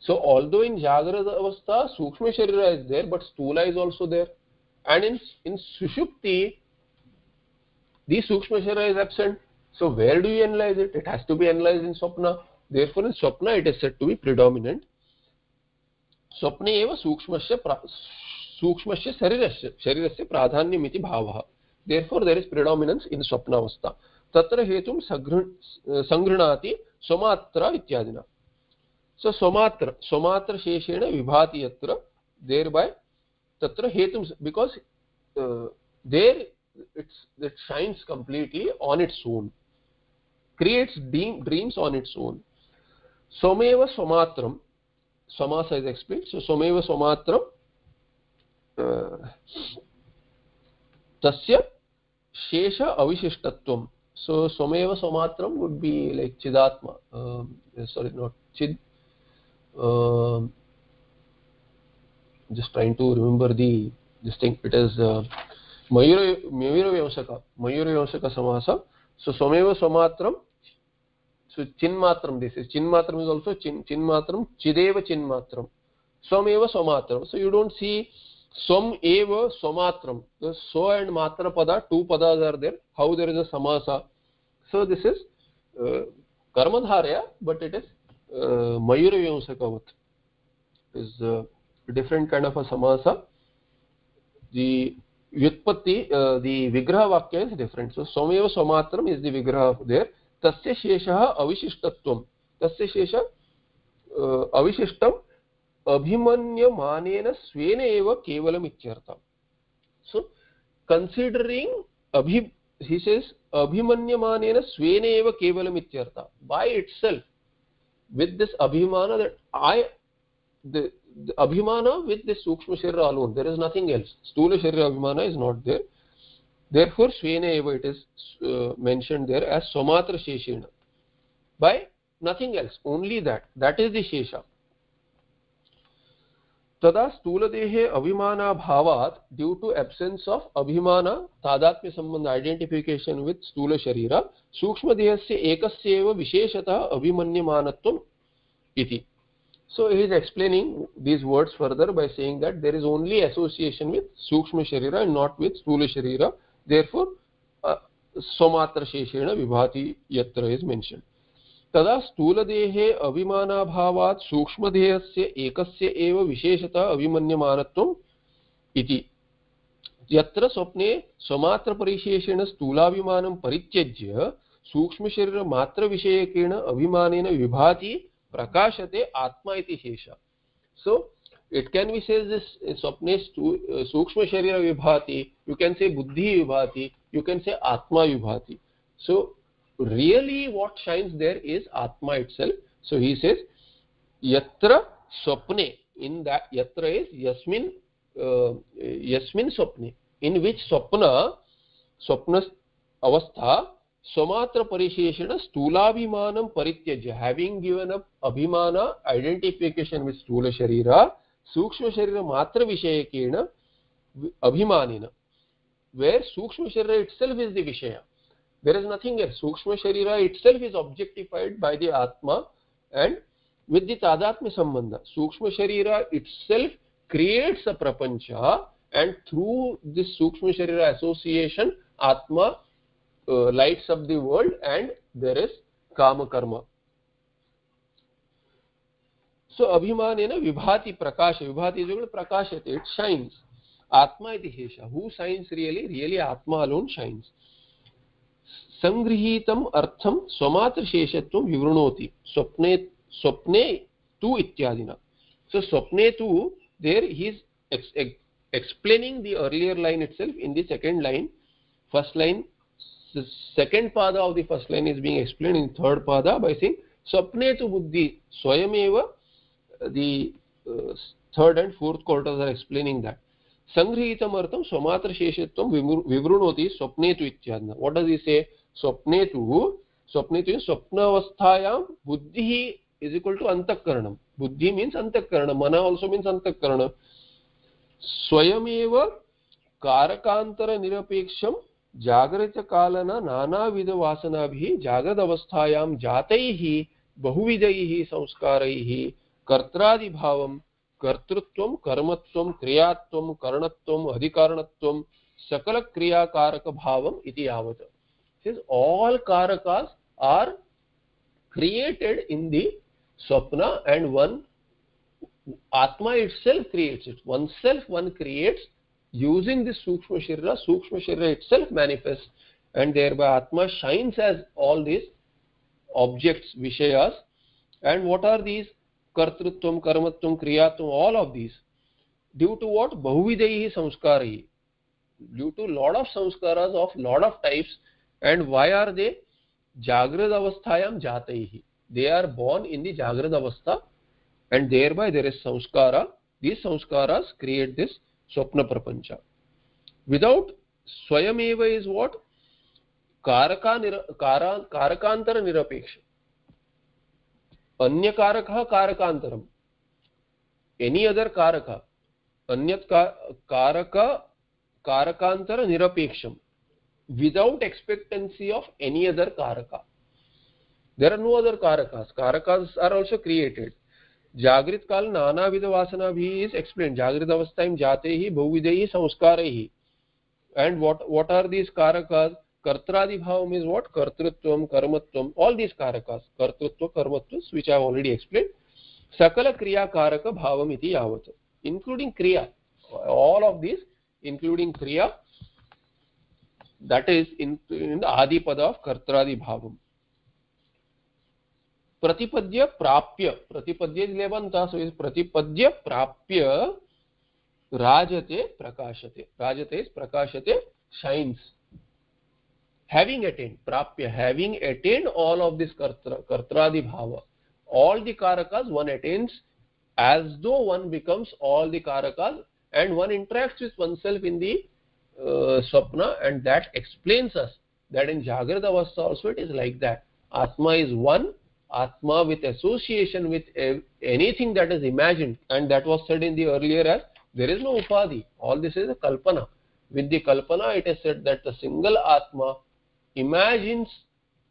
So although in jagrada avastha sukshma sharira is there but stula is also there. And in in sushupti the sukshma sharira is absent. So where do you analyze it? It has to be analyzed in swapna therefore in swapna it is said to be predominant स्वप्ने एव सूक्ष्मस्य सूक्ष्मस्य शरीरस्य शरीरस्य प्राधान्यम् इति भावः therefore there is predominance in swapnavastha तत्र हेतुं सङ्गृह्णाति स्वमात्र इत्यादिना so somatra somatra sheshena vibhati yatra thereby tatra hetum because uh, there it's it shines completely on its own creates dream, dreams on स्वमेव स्वमात्रं स्वमास इस् एक्स्प्लेन् सो स्वमेव स्वमात्रं तस्य शेष अविशिष्टत्वं सो स्वमेव स्वमात्रं वुड् बि लैक् चिदात्म sorry not चिद् just trying to remember the this thing it is मयूरव्यंशक मयूरव्यंशकसमासः सो स्वमेव स्वमात्रं so chin matram this is chin matram is also chin chin matram chideva chin matram swameva swamatram so you don't see swam eva swamatram the so and matra pada two padas are there how there is a samasa so this is uh, karmadharya but it is uh, mayura vyamsakavat is a different kind of a samasa the vyutpatti uh, the vigraha vakya is different so someva swamatram is the vigraha तस्य शेषः अविशिष्टत्वं। तस्य शेष अविशिष्टम् अभिमन्यमानेन स्वेन एव केवलम् इत्यर्थम् सो कन्सिडरिङ्ग् अभि हि अभिमन्यमानेन स्वेन एव केवलम् इत्यर्थः by it self with this अभिमान ऐ अभिमान with this सूक्ष्मशरीर alone there is nothing else स्थूलशरीर अभिमान is not there therefore svena eva it is uh, mentioned there as somatra sheshena by nothing else only that that is the shesha तदा स्थूलदेहे अभिमानाभावात् ड्यू टू एब्सेन्स् आफ् अभिमान तादात्म्यसम्बन्ध ऐडेण्टिफिकेशन् वित् स्थूलशरीर सूक्ष्मदेहस्य एकस्यैव विशेषतः अभिमन्यमानत्वम् इति so he is explaining these words further by saying that there is only association with sukshma sharira and not with sthula sharira therefore uh, somatra sheshena vibhati yatra is तदा स्थूलदेहे अभिमानाभावात् सूक्ष्मदेहस्य एकस्य एव विशेषतः अभिमन्यमानत्वम् इति यत्र स्वप्ने स्वमात्रपरिशेषेण स्थूलाभिमानं परित्यज्य सूक्ष्मशरीरमात्रविषयकेण अभिमानेन विभाति प्रकाशते आत्मा इति शेषः so it can be say स्वप्ने सूक्ष्म शरीर विभाति यू कैन से बुद्धि विभाति यू कैन से आत्मा विभाति। So really what shines there is आत्मा itself so he says स्वप्ने इन दैट यस्मिन स्वप्ने इन विच स्वप्न स्वप्न अवस्था, स्वमात्र परिशेषण स्थूलाभिमान परित्यज हैविंग गिवन अप अभिमान आइडेंटिफिकेशन विद स्थूल शरीर सूक्ष्म शरीर मात्र विषय वेर सूक्ष्म शरीर इट सेल्फ विषय देर इज़ नथिंग एर सूक्ष्म itself objectified by the आत्मा एंड विद द तादात्म्य संबंध सूक्ष्म शरीर इट सेल्फ क्रिएट्स अ प्रपंच एंड थ्रू दिस सूक्ष्मशरीर एसोसिएशन आत्मा lights of the world and there is काम कर्म तो सो अभिमान विभाति प्रकाश विभाति प्रकाश है इट शाइन्स आत्मा हू शाइन्स रियली रियली आत्मा लोन शाइन्स संगृहित अर्थम स्वमात्र शेषत्व विवृणोति। स्वप्ने स्वप्ने तु इत्यादि सो स्वप्ने तु there he explaining the earlier line itself in second line first line second पाद of the first line is being explain in third पाद बाय सेइंग स्वप्ने तु बुद्धि स्वयमेव the uh, third and fourth quarters are explaining that. संगृहीतमर्थं स्वमात्रशेषत्वं विवृणोति स्वप्ने तु इत्यादिना what does he say? स्वप्ने तु स्वप्नावस्थायां बुद्धिः इज़ इक्वल टू अंतकरण बुद्धि मीन्स अंतकरण मन ऑल्सो मीन्स अंतकरण स्वयमेव कारकांतर निरपेक्षम जागृत कालन नानाविध वासनाभिः जागृत अवस्थायां जातैः बहुविधैः संस्कारैः कर्तरादि भाव कर्तृत्व, कर्मत्व, क्रियात्व, कर्णत्व, अधिकारणत्व सकल क्रिया कारक भाव इति ऑल कारका आर क्रिएटेड इन दी स्वप्न एंड वन आत्मा itself creates it oneself one creates using this सूक्ष्म शरीर सूक्ष्म शरीर itself manifest and thereby आत्मा shines as all this objects विषयास। And what are these कर्तृत्व, कर्मत्व, क्रियात्व all of these due to what बहुविधयी ही संस्कार। ही ड्यू टू लॉर्ड ऑफ़ संस्कार of lord of types and why are they जागृत अवस्थायाम जाते। ही they are born in the जागृत अवस्था and thereby there is संस्कार। दीज संस्कार क्रिएट दिस स्वप्न प्रपंच। विदाउट स्वयमेव इज़ वॉट कारका कारकांतर निरपेक्षा अन्य कारक कारकांतरम एनी अदर कारक अन्य कारक कारकांतर निरपेक्षम without expectancy of any other कारका। देर आर नो अदर कारकास। कारकास आर ऑल्सो क्रिएटेड जागृत काल नाना विध वासना भी इज़ एक्सप्लेन जागृत अवस्था जाते ही बहुविधे ही संस्कार। ही and what what are these कारकास? कर्त्रादि भाव means what कर्तृत्वम कर्मत्वम all these karakas कर्तृत्व कर्मत्व which I have already explained सकल क्रिया कारक भावम इति यावत including kriya all of these including kriya that is in, in the adi pada of kartradi bhavam प्रतिपद्य प्राप्य प्रतिपद्य is levanta so is प्रतिपद्य प्राप्य rajate prakashate rajate is prakashate shines having attained prapya having attained all of this kartra bhava all the karakas one attains as though one becomes all the karakas and one interacts with oneself in the uh, and that explains us that in jagrata avastha also it is like that. Atma is one atma with association with anything that is imagined and that was said in the earlier as there is no upadhi. All this is a kalpana. With the kalpana it is said that the single atma imagines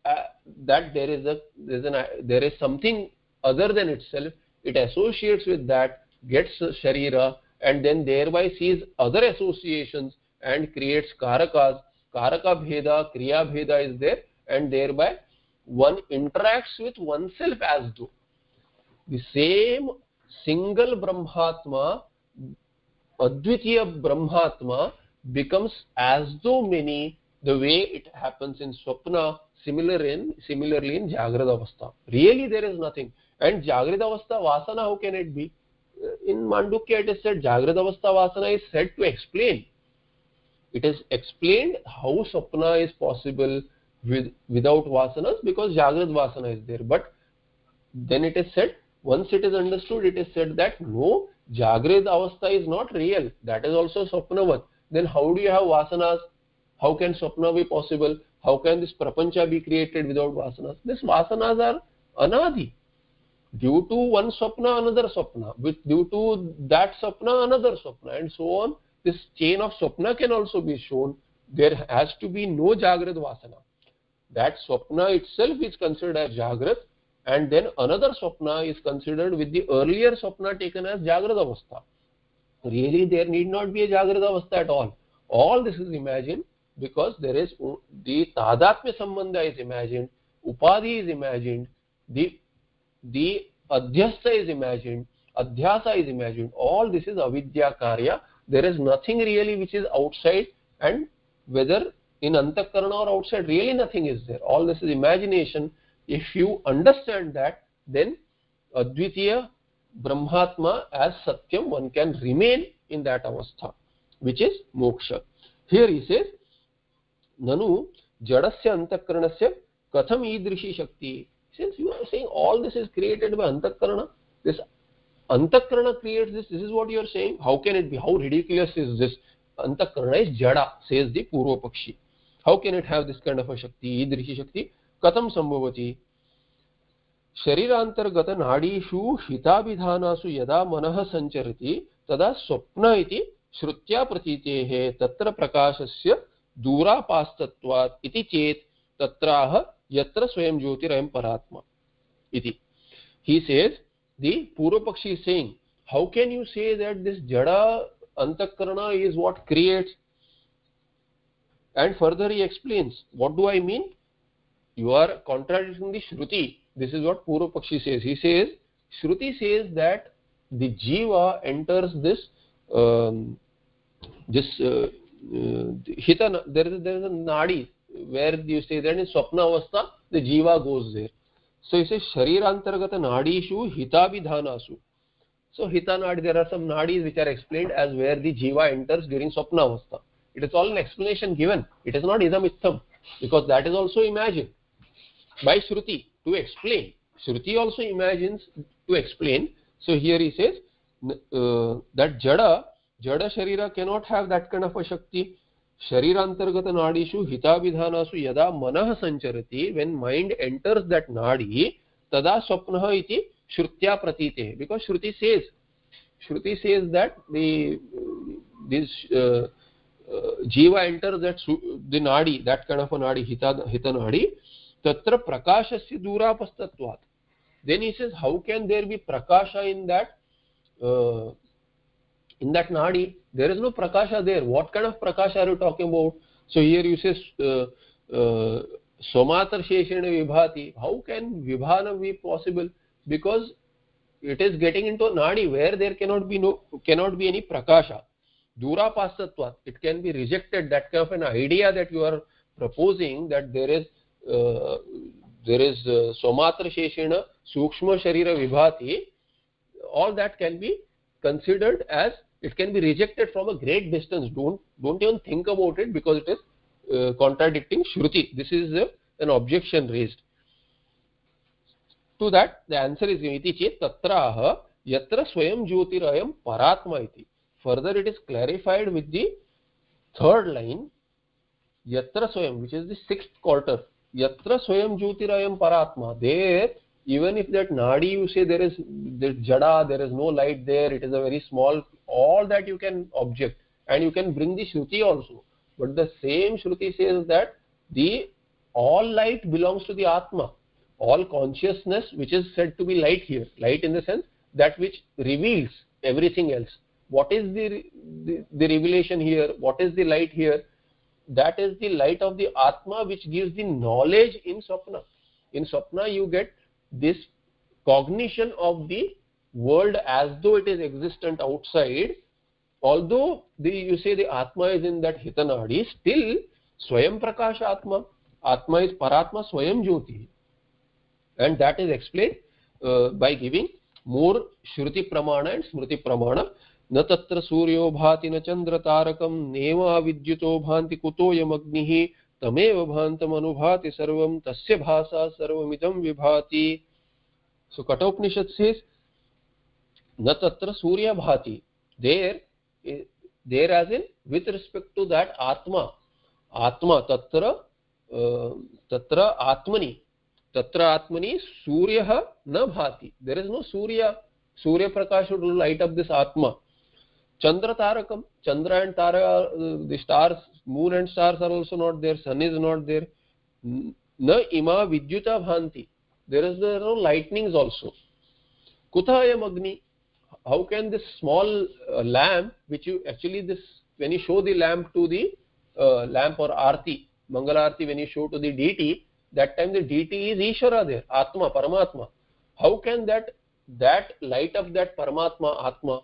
uh, that there is a there is, an, there is something other than itself. It associates with that gets sharira and then thereby sees other associations and creates karakas. Karaka bheda kriya bheda is there and thereby one interacts with oneself as though. The same single brahmatma advitiya brahmatma becomes as though many the way it happens in swapna similar in similarly in jagrada avastha. Really there is nothing. And jagrada avastha vasana how can it be? Uh, in mandukya it is said jagrada avastha vasana is said to explain. It is explained how swapna is possible with without vasanas because jagrad vasana is there. But then it is said once it is understood it is said that no jagrad avastha is not real. That is also swapnavat. Then how do you have vasanas how can swapna be possible? How can this prapancha be created without vasanas? This vasanas are anadi. Due to one swapna another swapna. With due to that swapna another swapna. And so on. This chain of swapna can also be shown. There has to be no jagrad vasana. That swapna itself is considered as jagrat and then another swapna is considered with the earlier swapna taken as jagrad avastha. Really there need not be a jagrad avastha at all. All this is imagined because there is the tadatmya sambandha is imagined upadhi is imagined the the is imagined adhyasa is imagined all this is avidya karya. There is nothing really which is outside and whether in antakarana or outside really nothing is there. All this is imagination. If you understand that then advitiya brahmatma as satyam one can remain in that avastha which is moksha. Here he says नु ननु जडस्य से कथम ईदृशी शक्ति? Since you are saying all this is created by अन्तःकरण this अन्तःकरण create this this is what you जडा says the पूर्वपक्षी. How can it have this kind of a शक्ति, ईदृशी शक्ति? कथं सम्भवति शरीरान्तर्गतनाडीषु हिताभिधानासु यदा मन सञ्चरति, तदा स्वप्न इति श्रुत्या प्रतीतेः, तत्र प्रकाशस्य दूरापास्तत्वात् इति चेत् तत्राह yatra swayam jyotirayam paratma iti he says the purva pakshi is saying how can you say that this jada antakarana is what creates and further he explains what do i mean you are contradicting the shruti this is what purva pakshi says he says shruti says that the jiva enters this um, this uh, uh, hita there is a, there is a nadi where you say that in swapna avastha the jiva goes there so he says shariranthargata nadishu hitabidhanasu so hita nadi there are some nadis which are explained as where the jiva enters during swapna avastha it is all an explanation given it is not idam itham because that is also imagined by shruti to explain shruti also imagines to explain so here he says uh, that jada jada sharira cannot have that kind of a shakti शरीरांतर्गत नाड़ीषु हिताभिधानासु यदा मनः सञ्चरति वेन् मैण्ड् एण्टर्स् दट् नाडी तदा स्वप्नः इति श्रुत्या प्रतीतेः बिकास् श्रुति सेस् श्रुति सेस् दट् दि दिस् जीव एण्टर्स् दट् दि नाडी दट् कैण्ड् आफ् अ नाडी हिता हितनाडी तत्र प्रकाशस्य दूरापस्तत्वात् he says how can there be prakasha in that uh, in that nadi there is no prakasha there what kind of prakasha are you talking about so here you say uh, uh, somatar sheshena vibhati how can vibhana be possible because it is getting into a nadi where there cannot be no cannot be any prakasha dura pasatva it can be rejected that kind of an idea that you are proposing that there is uh, there is uh, somatra sheshena sukshma sharira vibhati all that can be considered as it can be rejected from a great distance don't don't even think about it because it is uh, contradicting shruti this is uh, an objection raised to that the answer is iti chet tatraah yatra swayam jyotirayam paratma iti further it is clarified with the third line yatra swayam which is the sixth quarter yatra swayam jyotirayam paratma there even if that nadi you say there is there jada there is no light there it is a very small all that you can object. And you can bring the shruti also. But the same shruti says that the all light belongs to the atma. All consciousness which is said to be light here light in the sense that which reveals everything else. What is the, the, the revelation here? What is the light here? That is the light of the atma which gives the knowledge in swapna. In swapna you get this cognition of the world as though it is existent outside although the you say the atma is in that hitanadi still swayam prakash atma atma is paratma swayam jyoti and that is explained uh, by giving more shruti pramana and smriti pramana न तत्र सूर्यो भाति न चन्द्रतारकं नेवा विद्युतो भान्ति कुतोऽयमग्निः तमेव भान्तमनुभाति सर्वं तस्य भासा सर्वमिदं विभाति so katopnishat says na tatra surya bhati there there as in with respect to that atma atma tatra uh, tatra atmani tatra atmani suryah na bhati there is no surya surya prakash to light up this atma chandra tarakam chandra and tara uh, the stars moon and stars are also not there sun is not there na ima vidyuta bhanti there is no lightnings also kutayam agni how can this small uh, lamp which you actually this when you show the lamp to the uh, lamp or arti mangalarti when you show to the deity that time the deity is ishvara there atma paramatma. How can that that light of that paramatma atma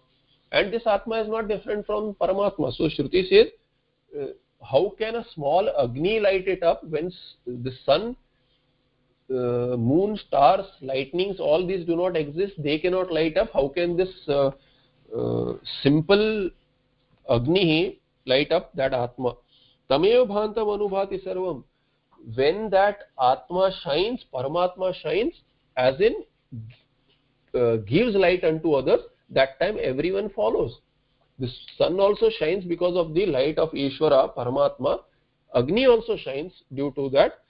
and this atma is not different from paramatma? So shruti says uh, how can a small agni light it up when the sun uh, moon stars lightnings all these do not exist. They cannot light up. How can this uh, uh, simple agni light up that atma? Tamev bhantam anubhati sarvam. When that atma shines paramatma shines as in uh, gives light unto others that time everyone follows. The sun also shines because of the light of ishvara paramatma. Agni also shines due to that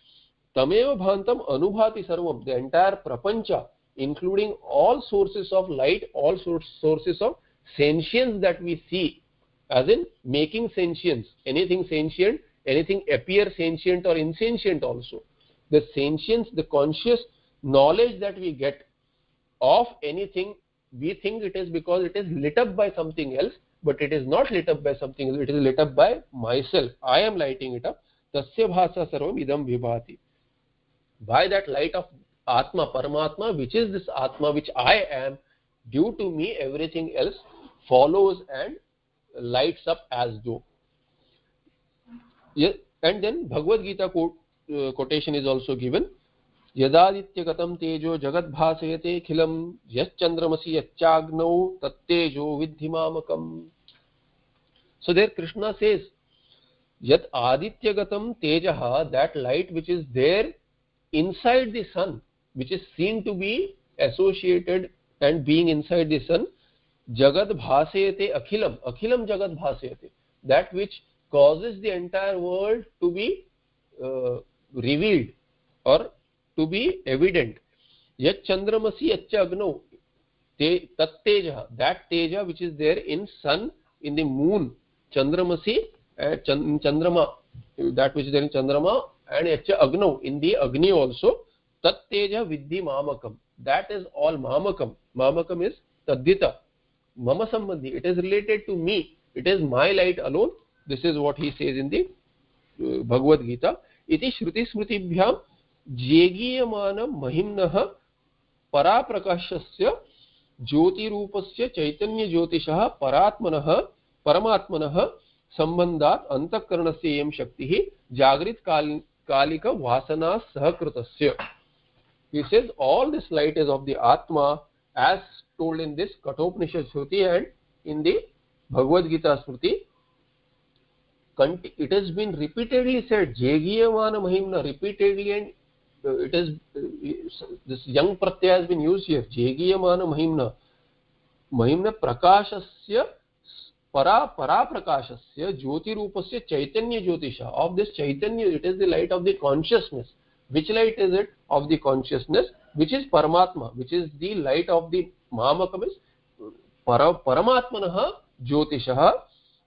तमेव भांतम अनुभाति सर्व द एंटायर प्रपंच including all sources of light all sources of sentience that we see as in making sentience anything sentient anything appear sentient और insentient also the sentience the conscious knowledge that we get of anything we think it is because it is lit up by something else but it is not lit up by something it is lit up by myself I am lighting it up तस्य भाषा सर्वम इदम विभाति by that light of atma paramatma which is this atma which i am due to me everything else follows and lights up as though yeah, and then bhagavad gita quote, uh, quotation is also given यदादित्यगतं तेजो जगद्भासयते खिलं यश्चन्द्रमसि यच्चाग्नौ तत्तेजो विद्धि मामकम् so there krishna says yat adityagatam tejaha that light which is there inside the sun which is seen to be associated and being inside the sun jagad bhasayate akhilam akhilam jagad bhasayate that which causes the entire world to be uh, revealed or to be evident yat chandramasi yaccha agno te tat teja that teja which is there in sun in the moon chandramasi uh, chandrama that which is there in chandrama and yacha agno in the agni also tat teja vidhi mamakam that is all mamakam mamakam is tadita mama sambandhi it is related to me it is my light alone this is what he says in the uh, bhagavad gita iti shruti smritibhyam जेगीयमानं महिम्नः पराप्रकाशस्य ज्योतिरूपस्य चैतन्यज्योतिषः परात्मनः परमात्मनः सम्बन्धात् अन्तःकरणस्य इयं शक्तिः जागृतकाल कालिक वासना सहकृत all this light is of the आत्मा as told in this Kathopanishad Shruti and in the Bhagavad Gita Smriti it is been repeatedly said जेगीयमान Mahim repeatedly and it is this young प्रत्यय बीन यूज़ हियर जेगीयमान महिम महिम प्रकाश से परा परा प्रकाश से ज्योति रूप से चैतन्य ज्योतिष of this Chaitanya it is the light of the consciousness which light is it of the consciousness which is परमात्मा which is the light of the मामक mean पर परमात्मन ज्योतिष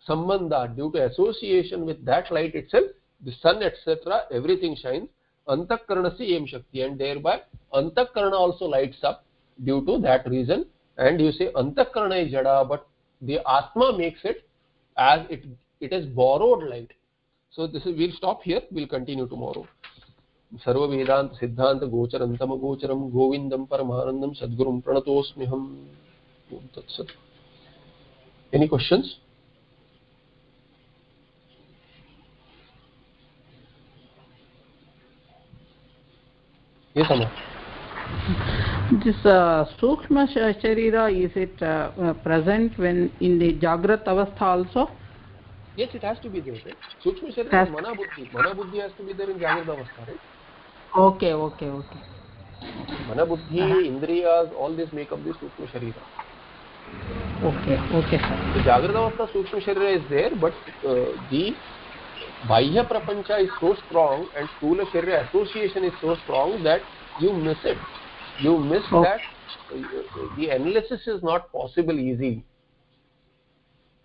संबंध due to association with that light it's the sun etcetera everything shine अंतकरण से एम शक्ति एंड देयर बाय अंतकरण also lights up due to that reason and you say अंतकरण इज़ जड़ा but the atma makes it as it it is borrowed light so this is we'll stop here we'll continue tomorrow सर्व वेदांत सिद्धांत गोचरं तम गोचरं गोविंदम परमानंदम सद्गुरुं प्रणतोस्म्यहम् ओम तत्सत् any questions yes amma this uh, sukshma sharira is it uh, uh, present when in the jagrat avastha also yes it has to be there right? sukshma sharira is mana buddhi mana buddhi has to be there in jagrat avastha right okay okay okay mana buddhi uh -huh. indriyas all this make up the sukshma sharira okay okay sir the jagrat avastha sukshma sharira is there but uh, the bahya prapancha is so strong and sthula sharira association is so strong that you miss it you miss oh. that the analysis is not possible easily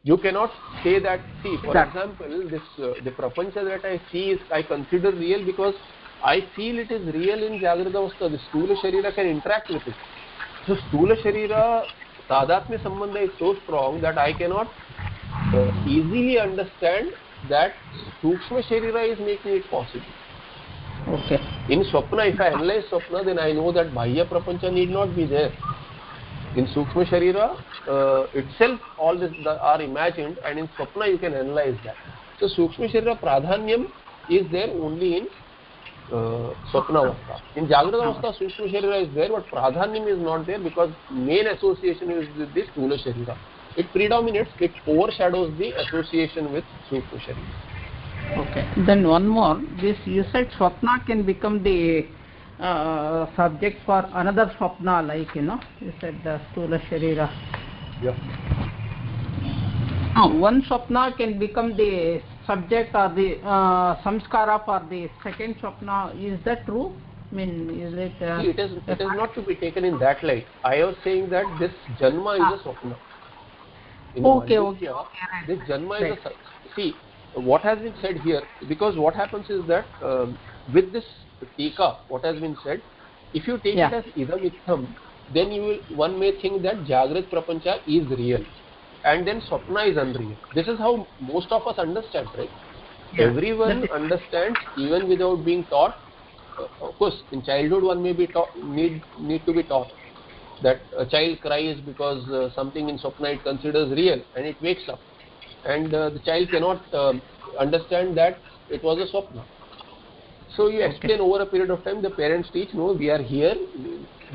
you cannot say that see for example this uh, the prapancha that i see is i consider real because i feel it is real in avastha the sthula sharira can interact with it. So sthula sharira tadatmya sambandha is so strong that i cannot uh, easily understand that sukshma sharira is making it possible Okay. In Swapna, if I analyze Swapna, then I know that Bahya Prapancha need not be there. In Sukshma Sharira, uh, itself all this the, are imagined and in Swapna you can analyze that. So Sukshma Sharira Pradhanyam is there only in uh, Swapna Avastha. In Jagrata Avastha, Sukshma Sharira is there but Pradhanyam is not there because main association is with this Stula Sharira. It predominates, it overshadows the association with Sukshma Sharira okay then one more this you said swapna can become the uh, subject for another swapna like you know you said the stula sharira yeah oh, one swapna can become the subject or the uh, samskara for the second swapna is that true I mean, is it? Uh, See, it is. It is not to be taken in that light. I was saying that this janma is a swapna. okay, okay, okay. This janma right. is a. See, what has been said here because what happens is that um, with this tika what has been said if you take yeah. it as idam itham then you will one may think that jagrat prapancha is real and then swapna is unreal this is how most of us understand right yeah. everyone understands even without being taught uh, of course in childhood one may be taught need need to be taught that a child cries because uh, something in swapna it considers real and it wakes up and uh, the child cannot um, understand that it was a swapna. So you explain okay. over a period of time, the parents teach, no, we are here,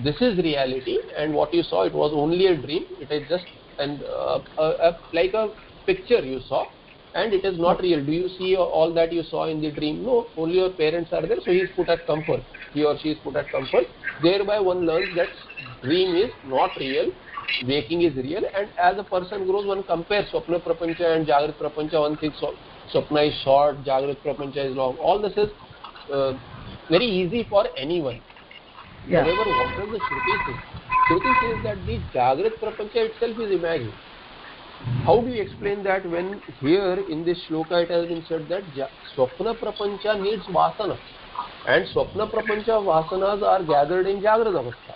this is reality, and what you saw, it was only a dream, it is just and uh, a, a, like a picture you saw, and it is not real. Do you see all that you saw in the dream? No, only your parents are there, so he is put at comfort. He or she is put at comfort. Thereby one learns that dream is not real, waking is real and as a person grows one compares swapna prapancha and jagrat prapancha one thinks swapna is short jagrat prapancha is long all this is uh, very easy for anyone yeah. however what does the shruti say shruti says that the jagrat prapancha itself is imagined how do you explain that when here in this shloka it has been said that swapna prapancha needs vasana and swapna prapancha vasanas are gathered in jagrat avastha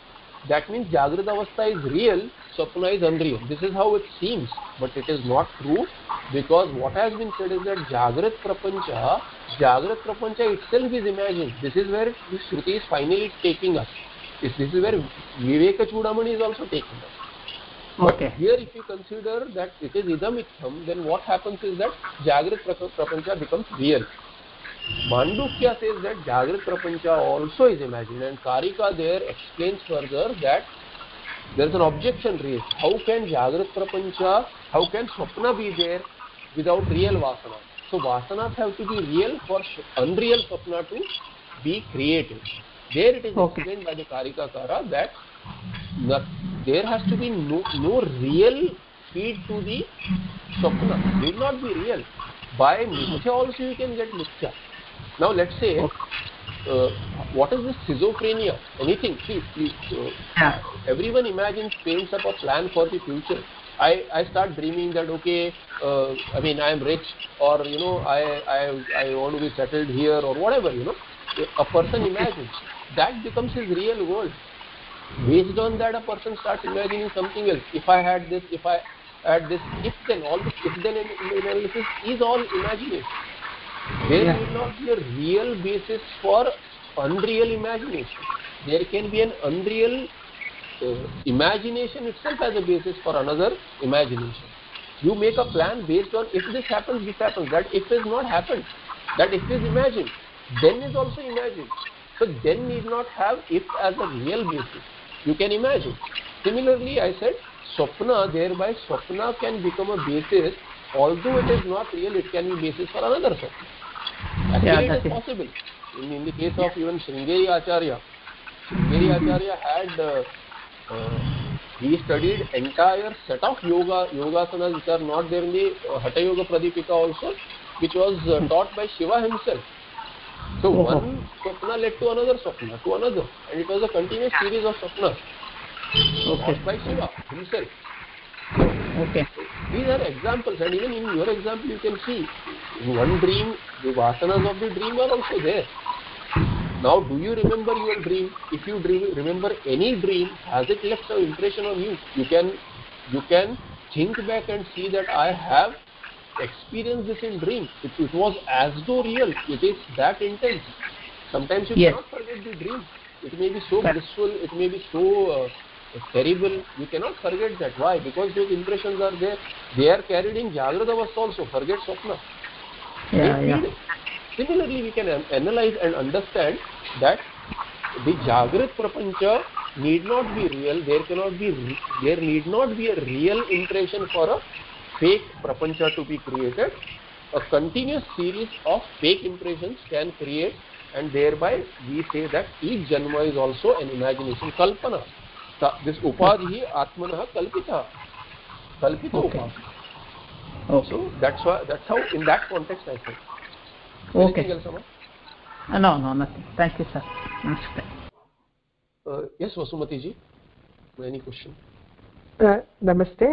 that means jagrat avastha is real Swapna is unreal. This is how it seems, but it is not true because what has been said is that Jagrat Prapancha, Jagrat Prapancha itself is imagined. This is where the Shruti is finally taking us. This is where Viveka Chudamani is also taking us. Okay. But here if you consider that it is idamitham, then what happens is that Jagrat Prapancha becomes real. Mandukya says that Jagrat Prapancha also is imagined and Karika there explains further that there is an objection raised. How can Jagrat Prapancha, how can Swapna be there without real Vasana? So Vasanas have to be real for unreal Swapna to be created. There it is Okay. explained by the Karikakara that not, there has to be no, no real feed to the Swapna. Will not be real. By Mithya also you can get Mithya. Now let's say, uh, what is this schizophrenia? Anything. See, see uh, Yeah. everyone imagines paints up a plan for the future i i start dreaming that okay uh, i mean i am rich or you know i i i want to be settled here or whatever you know a person imagines that becomes his real world based on that a person starts imagining something else if i had this if i had this if then all this if then analysis is all imagination there Yeah. need not be a real basis for unreal imagination. There can be an unreal uh, imagination itself as a basis for another imagination. You make a plan based on if this happens, this happens. That if is not happened, that if is imagined, then is also imagined. So then need not have if as a real basis. You can imagine. Similarly, I said swapna, thereby swapna can become a basis. Although it is not real, it can be basis for another swapna. Actually, Yeah, it is possible. In, in the case of even Sringeri Acharya, Sringeri Acharya had, uh, uh, he studied entire set of yoga, yogasanas which are not there in the uh, Hatha Yoga Pradipika also, which was uh, taught by Shiva himself. So Oh. one swapna led to another swapna, to another, and it was a continuous series of swapnas Okay. taught by Shiva himself. Okay. These are examples, and even in your example, you can see in one dream, the vasanas of the dream are also there. Now, do you remember your dream? If you dream, remember any dream, has it left an impression on you? You can, you can think back and see that I have experienced this in dream. It, it was as though real. It is that intense. Sometimes you Yes. cannot forget the dream. It may be so blissful. It may be so uh, terrible. You cannot forget that. Why? Because those impressions are there. They are carried in Jagrata Avastha also. Forget Swapna. Yeah, yeah. Similarly, we can analyze and understand that the Jagrat Prapancha need not be real. There cannot be, there need not be a real impression for a fake Prapancha to be created. A continuous series of fake impressions can create and thereby we say that each Janma is also an imagination. Kalpana. This उपाधि आत्मन कल्पित। कल्पित नमस्ते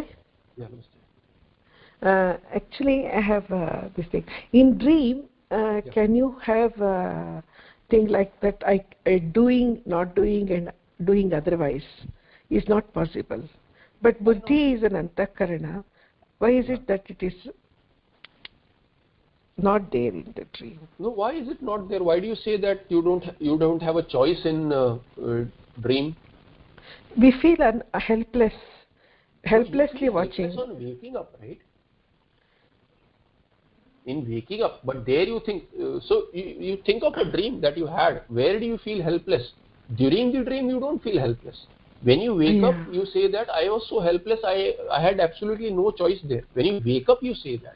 actually I have this thing in dream can you have thing like that I doing not doing and doing otherwise is not possible. But buddhi is an antakarana. Why is it that it is not there in the dream? No, why is it not there? Why do you say that you don't you don't have a choice in uh, uh, dream? We feel un- helpless, helplessly feel watching. helpless on waking up, right? In waking up, but there you think. Uh, so you, you think of a dream that you had. Where do you feel helpless? During the dream, you don't feel helpless. When you wake up, you say that I was so helpless. I I had absolutely no choice there. When you wake up, you say that.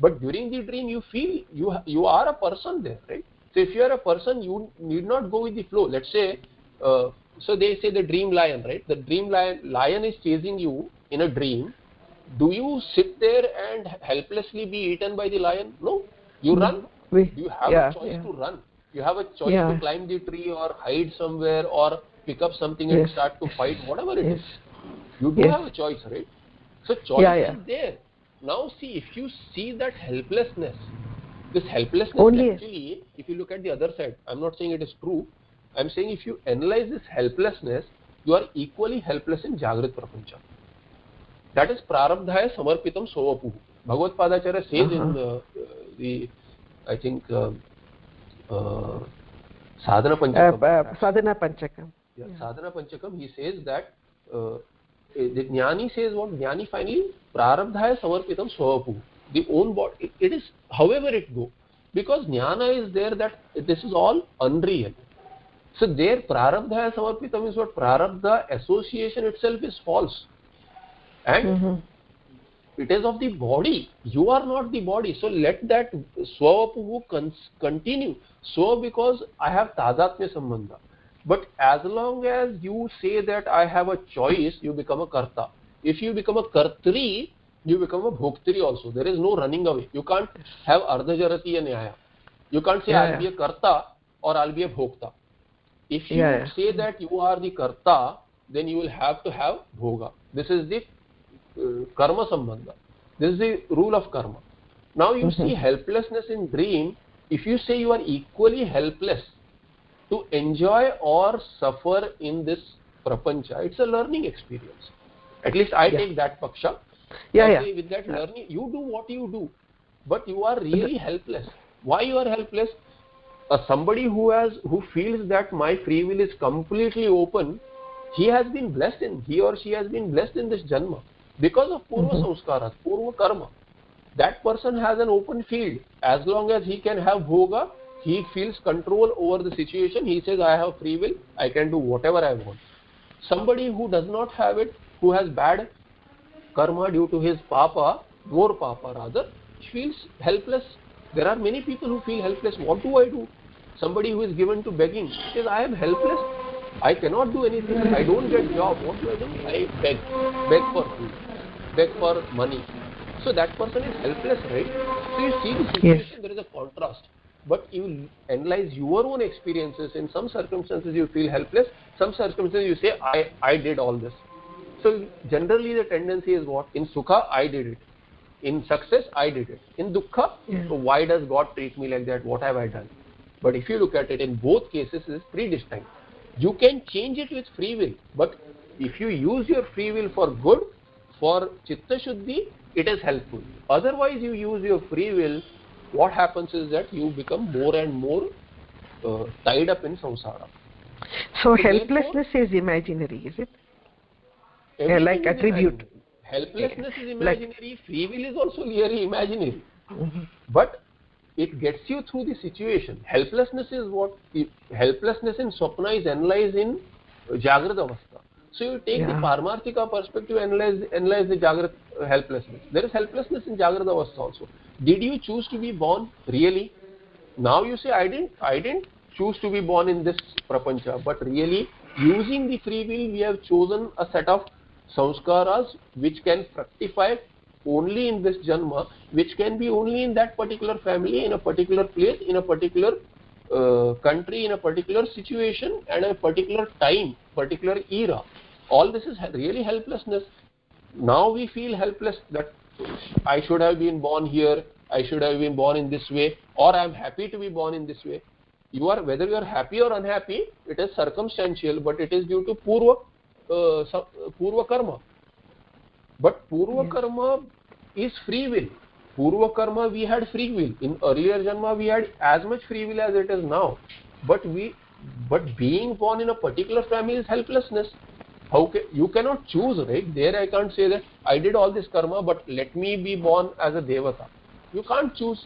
But during the dream, you feel you you are a person there, right? So if you are a person, you need not go with the flow. Let's say, uh, so they say the dream lion, right? The dream lion lion is chasing you in a dream. Do you sit there and helplessly be eaten by the lion? No, you run. We, You have yeah, a choice yeah. to run. You have a choice Yeah. to climb the tree or hide somewhere or pick up something and Yes. start to fight, whatever it yes. is. You do Yes. have a choice, right? So choice Yeah, yeah. is there. Now see, if you see that helplessness, this helplessness Only- actually, if you look at the other side, I'm not saying it is true. I'm saying if you analyze this helplessness, you are equally helpless in Jagrat Prapancha. That is Prarabdhaya Samarpitam Sovapu. Bhagavad Padacharya says uh-huh. in uh, uh, the, I think, uh, uh, Sadhana Uh, Panchakam. uh, sadhana panchakam. Sadhana Panchakam he says that ज्ञानी सेज वॉट ज्ञानी फाइनली प्रारब्ध है समर्पितम स्वपु the own body it is however it go because ज्ञान is there that this is all unreal so there प्रारब्ध है समर्पितम इज़ वॉट प्रारब्ध association itself is false and it is of the body you are not the body so let that स्वपु continue स्व बिकॉज़ आई हैव ताजात्म्य संबंध But as long as you say that I have a choice, you become a karta. If you become a kartri, you become a bhoktri also. There is no running away. You can't have ardhajaratiya nyaya. You can't say Yeah, I'll yeah. be a karta or I'll be a bhokta. If you Yeah, say that you are the karta, then you will have to have bhoga. This is the uh, karma sambandha. This is the rule of karma. Now you see helplessness in dream. If you say you are equally helpless to enjoy or suffer in this prapancha, it's a learning experience. At least I Yeah. take that paksha. Yeah, yeah. with that learning, you do what you do, but you are really helpless. Why you are helpless? Uh, somebody who has who feels that my free will is completely open, he has been blessed in he or she has been blessed in this janma because of purva samskaras, purva karma. That person has an open field. As long as he can have bhoga, he feels control over the situation. He says, I have free will. I can do whatever I want. Somebody who does not have it, who has bad karma due to his papa, more papa rather, feels helpless. There are many people who feel helpless. What do I do? Somebody who is given to begging says, I am helpless. I cannot do anything. I don't get job. What do I do? I beg. Beg for food. Beg for money. So that person is helpless, right? So you see the situation, there is a contrast. But you analyze your own experiences. In some circumstances you feel helpless. Some circumstances you say, I, I did all this. So generally the tendency is what? In sukha, I did it. In success, I did it. In dukkha, Yeah. so why does God treat me like that? What have I done? But if you look at it, in both cases, it's predestined. You can change it with free will, but if you use your free will for good, for chitta shuddhi, it is helpful. Otherwise, you use your free will, what happens is that you become more and more uh, tied up in samsara. So therefore- helplessness is imaginary, is it? Everything like attribute. imaginary. Helplessness is Like- imaginary, free will is also really imaginary. Mhm. but it gets you through the situation helplessness is what helplessness in swapna is analyzed in jagrata avastha so you take the Yeah. parmarthika perspective analyze analyze the jagrata uh, helplessness. There is helplessness in jagrata avastha also. Did you choose to be born? Really? Now you say i didn't i didn't choose to be born in this prapancha but really using the free will we have chosen a set of samskaras which can fructify only in this janma which can be only in that particular family in a particular place in a particular uh, country in a particular situation and a particular time particular era all this is really helplessness now we feel helpless that I should have been born here, I should have been born in this way, or I am happy to be born in this way. You are whether you are happy or unhappy, it is circumstantial, but it is due to purva, uh, purva karma. But purva karma is free will. Purva karma we had free will. In earlier janma we had as much free will as it is now. But we, but being born in a particular family is helplessness. How ca- you cannot choose, right? There I can't say that I did all this karma, but let me be born as a devata. You can't choose.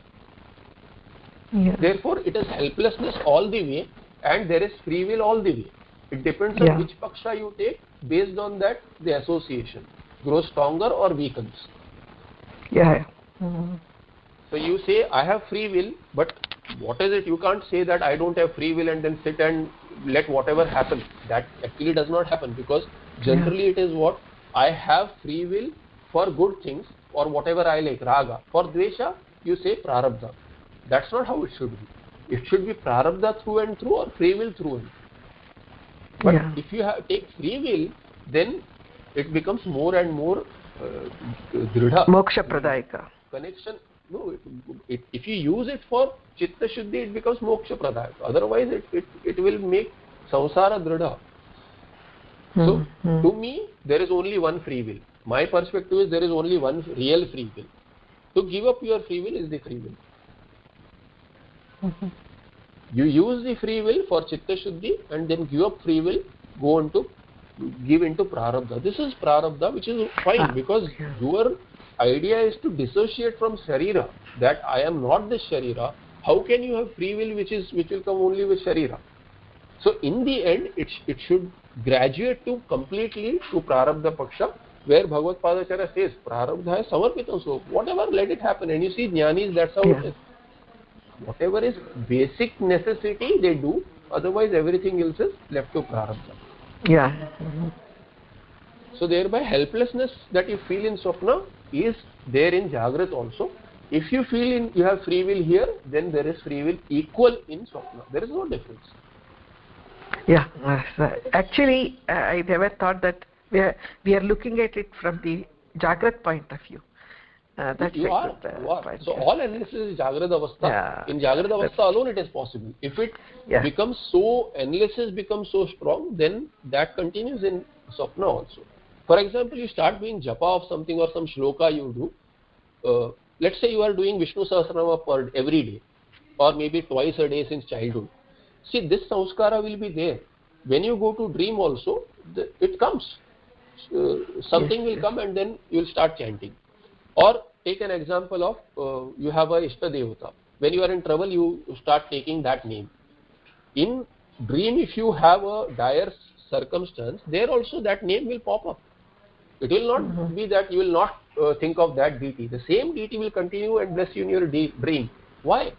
Yeah. Therefore, it is helplessness all the way, and there is free will all the way. It depends Yeah. on which paksha you take. Based on that, the association grows stronger or weakens. Yeah. yeah. Mhm. So you say I have free will, but what is it? You can't say that I don't have free will and then sit and let whatever happen. That actually does not happen because generally it is what I have free will for good things or whatever I like raga. For dvesha, you say prarabdha. That's not how it should be. It should be prarabdha through and through or free will through and through. But Yeah. if you have, take free will, then it becomes more and more uh, dridha Moksha pradayaka. connection no it, it, if you use it for chitta shuddhi it becomes moksha pradayaka otherwise it, it, it will make samsara dridha so Mhm. to me there is only one free will. My perspective is there is only one real free will. To give up your free will is the free will. You use the free will for chitta shuddhi and then give up free will go into give into prarabdha. This is prarabdha which is fine Ah, because your idea is to dissociate from sharira that i am not the sharira how can you have free will which is which will come only with sharira So in the end, it, it should graduate to completely to Prarabdha Paksha, where Bhagavad Padacharya says, Prarabdha is samarpitam, so whatever, let it happen. And you see, jnanis, that's how Yeah. it is. Whatever is basic necessity, they do. Otherwise, everything else is left to Prarabdha. Yeah. So thereby helplessness that you feel in Swapna is there in Jagrat also. If you feel in, you have free will here, then there is free will equal in Swapna. There is no difference. Yeah. uh, Actually, uh, I never thought that we are, we are looking at it from the Jagrat point of view. Uh, that's you are, good, uh, you are. point, So yeah. all analysis is Jagrad Avastha. Yeah. In Jagrad That's- Avastha alone it is possible. If it Yeah. becomes so, analysis becomes so strong, then that continues in Swapna also. For example, you start doing japa of something or some shloka you do. Uh, let's say you are doing Vishnu Sahasranama per every day or maybe twice a day since childhood. See, this samskara will be there. When you go to dream also, the, it comes. Uh, something will come and then you will start chanting. Or take an example of uh, you have a Ishta Devata. When you are in trouble, you start taking that name. In dream, if you have a dire circumstance, there also that name will pop up. It will not be that you will not uh, think of that deity. The same deity will continue and bless you in your de- dream. Why?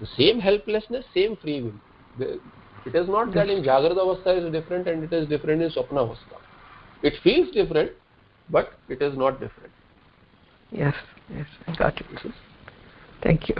The same helplessness, same free will. The, it is not that in Jagrada Avastha is different and it is different in Swapna Avastha. It feels different, but it is not different. Yes, yes, I got it. Thank you.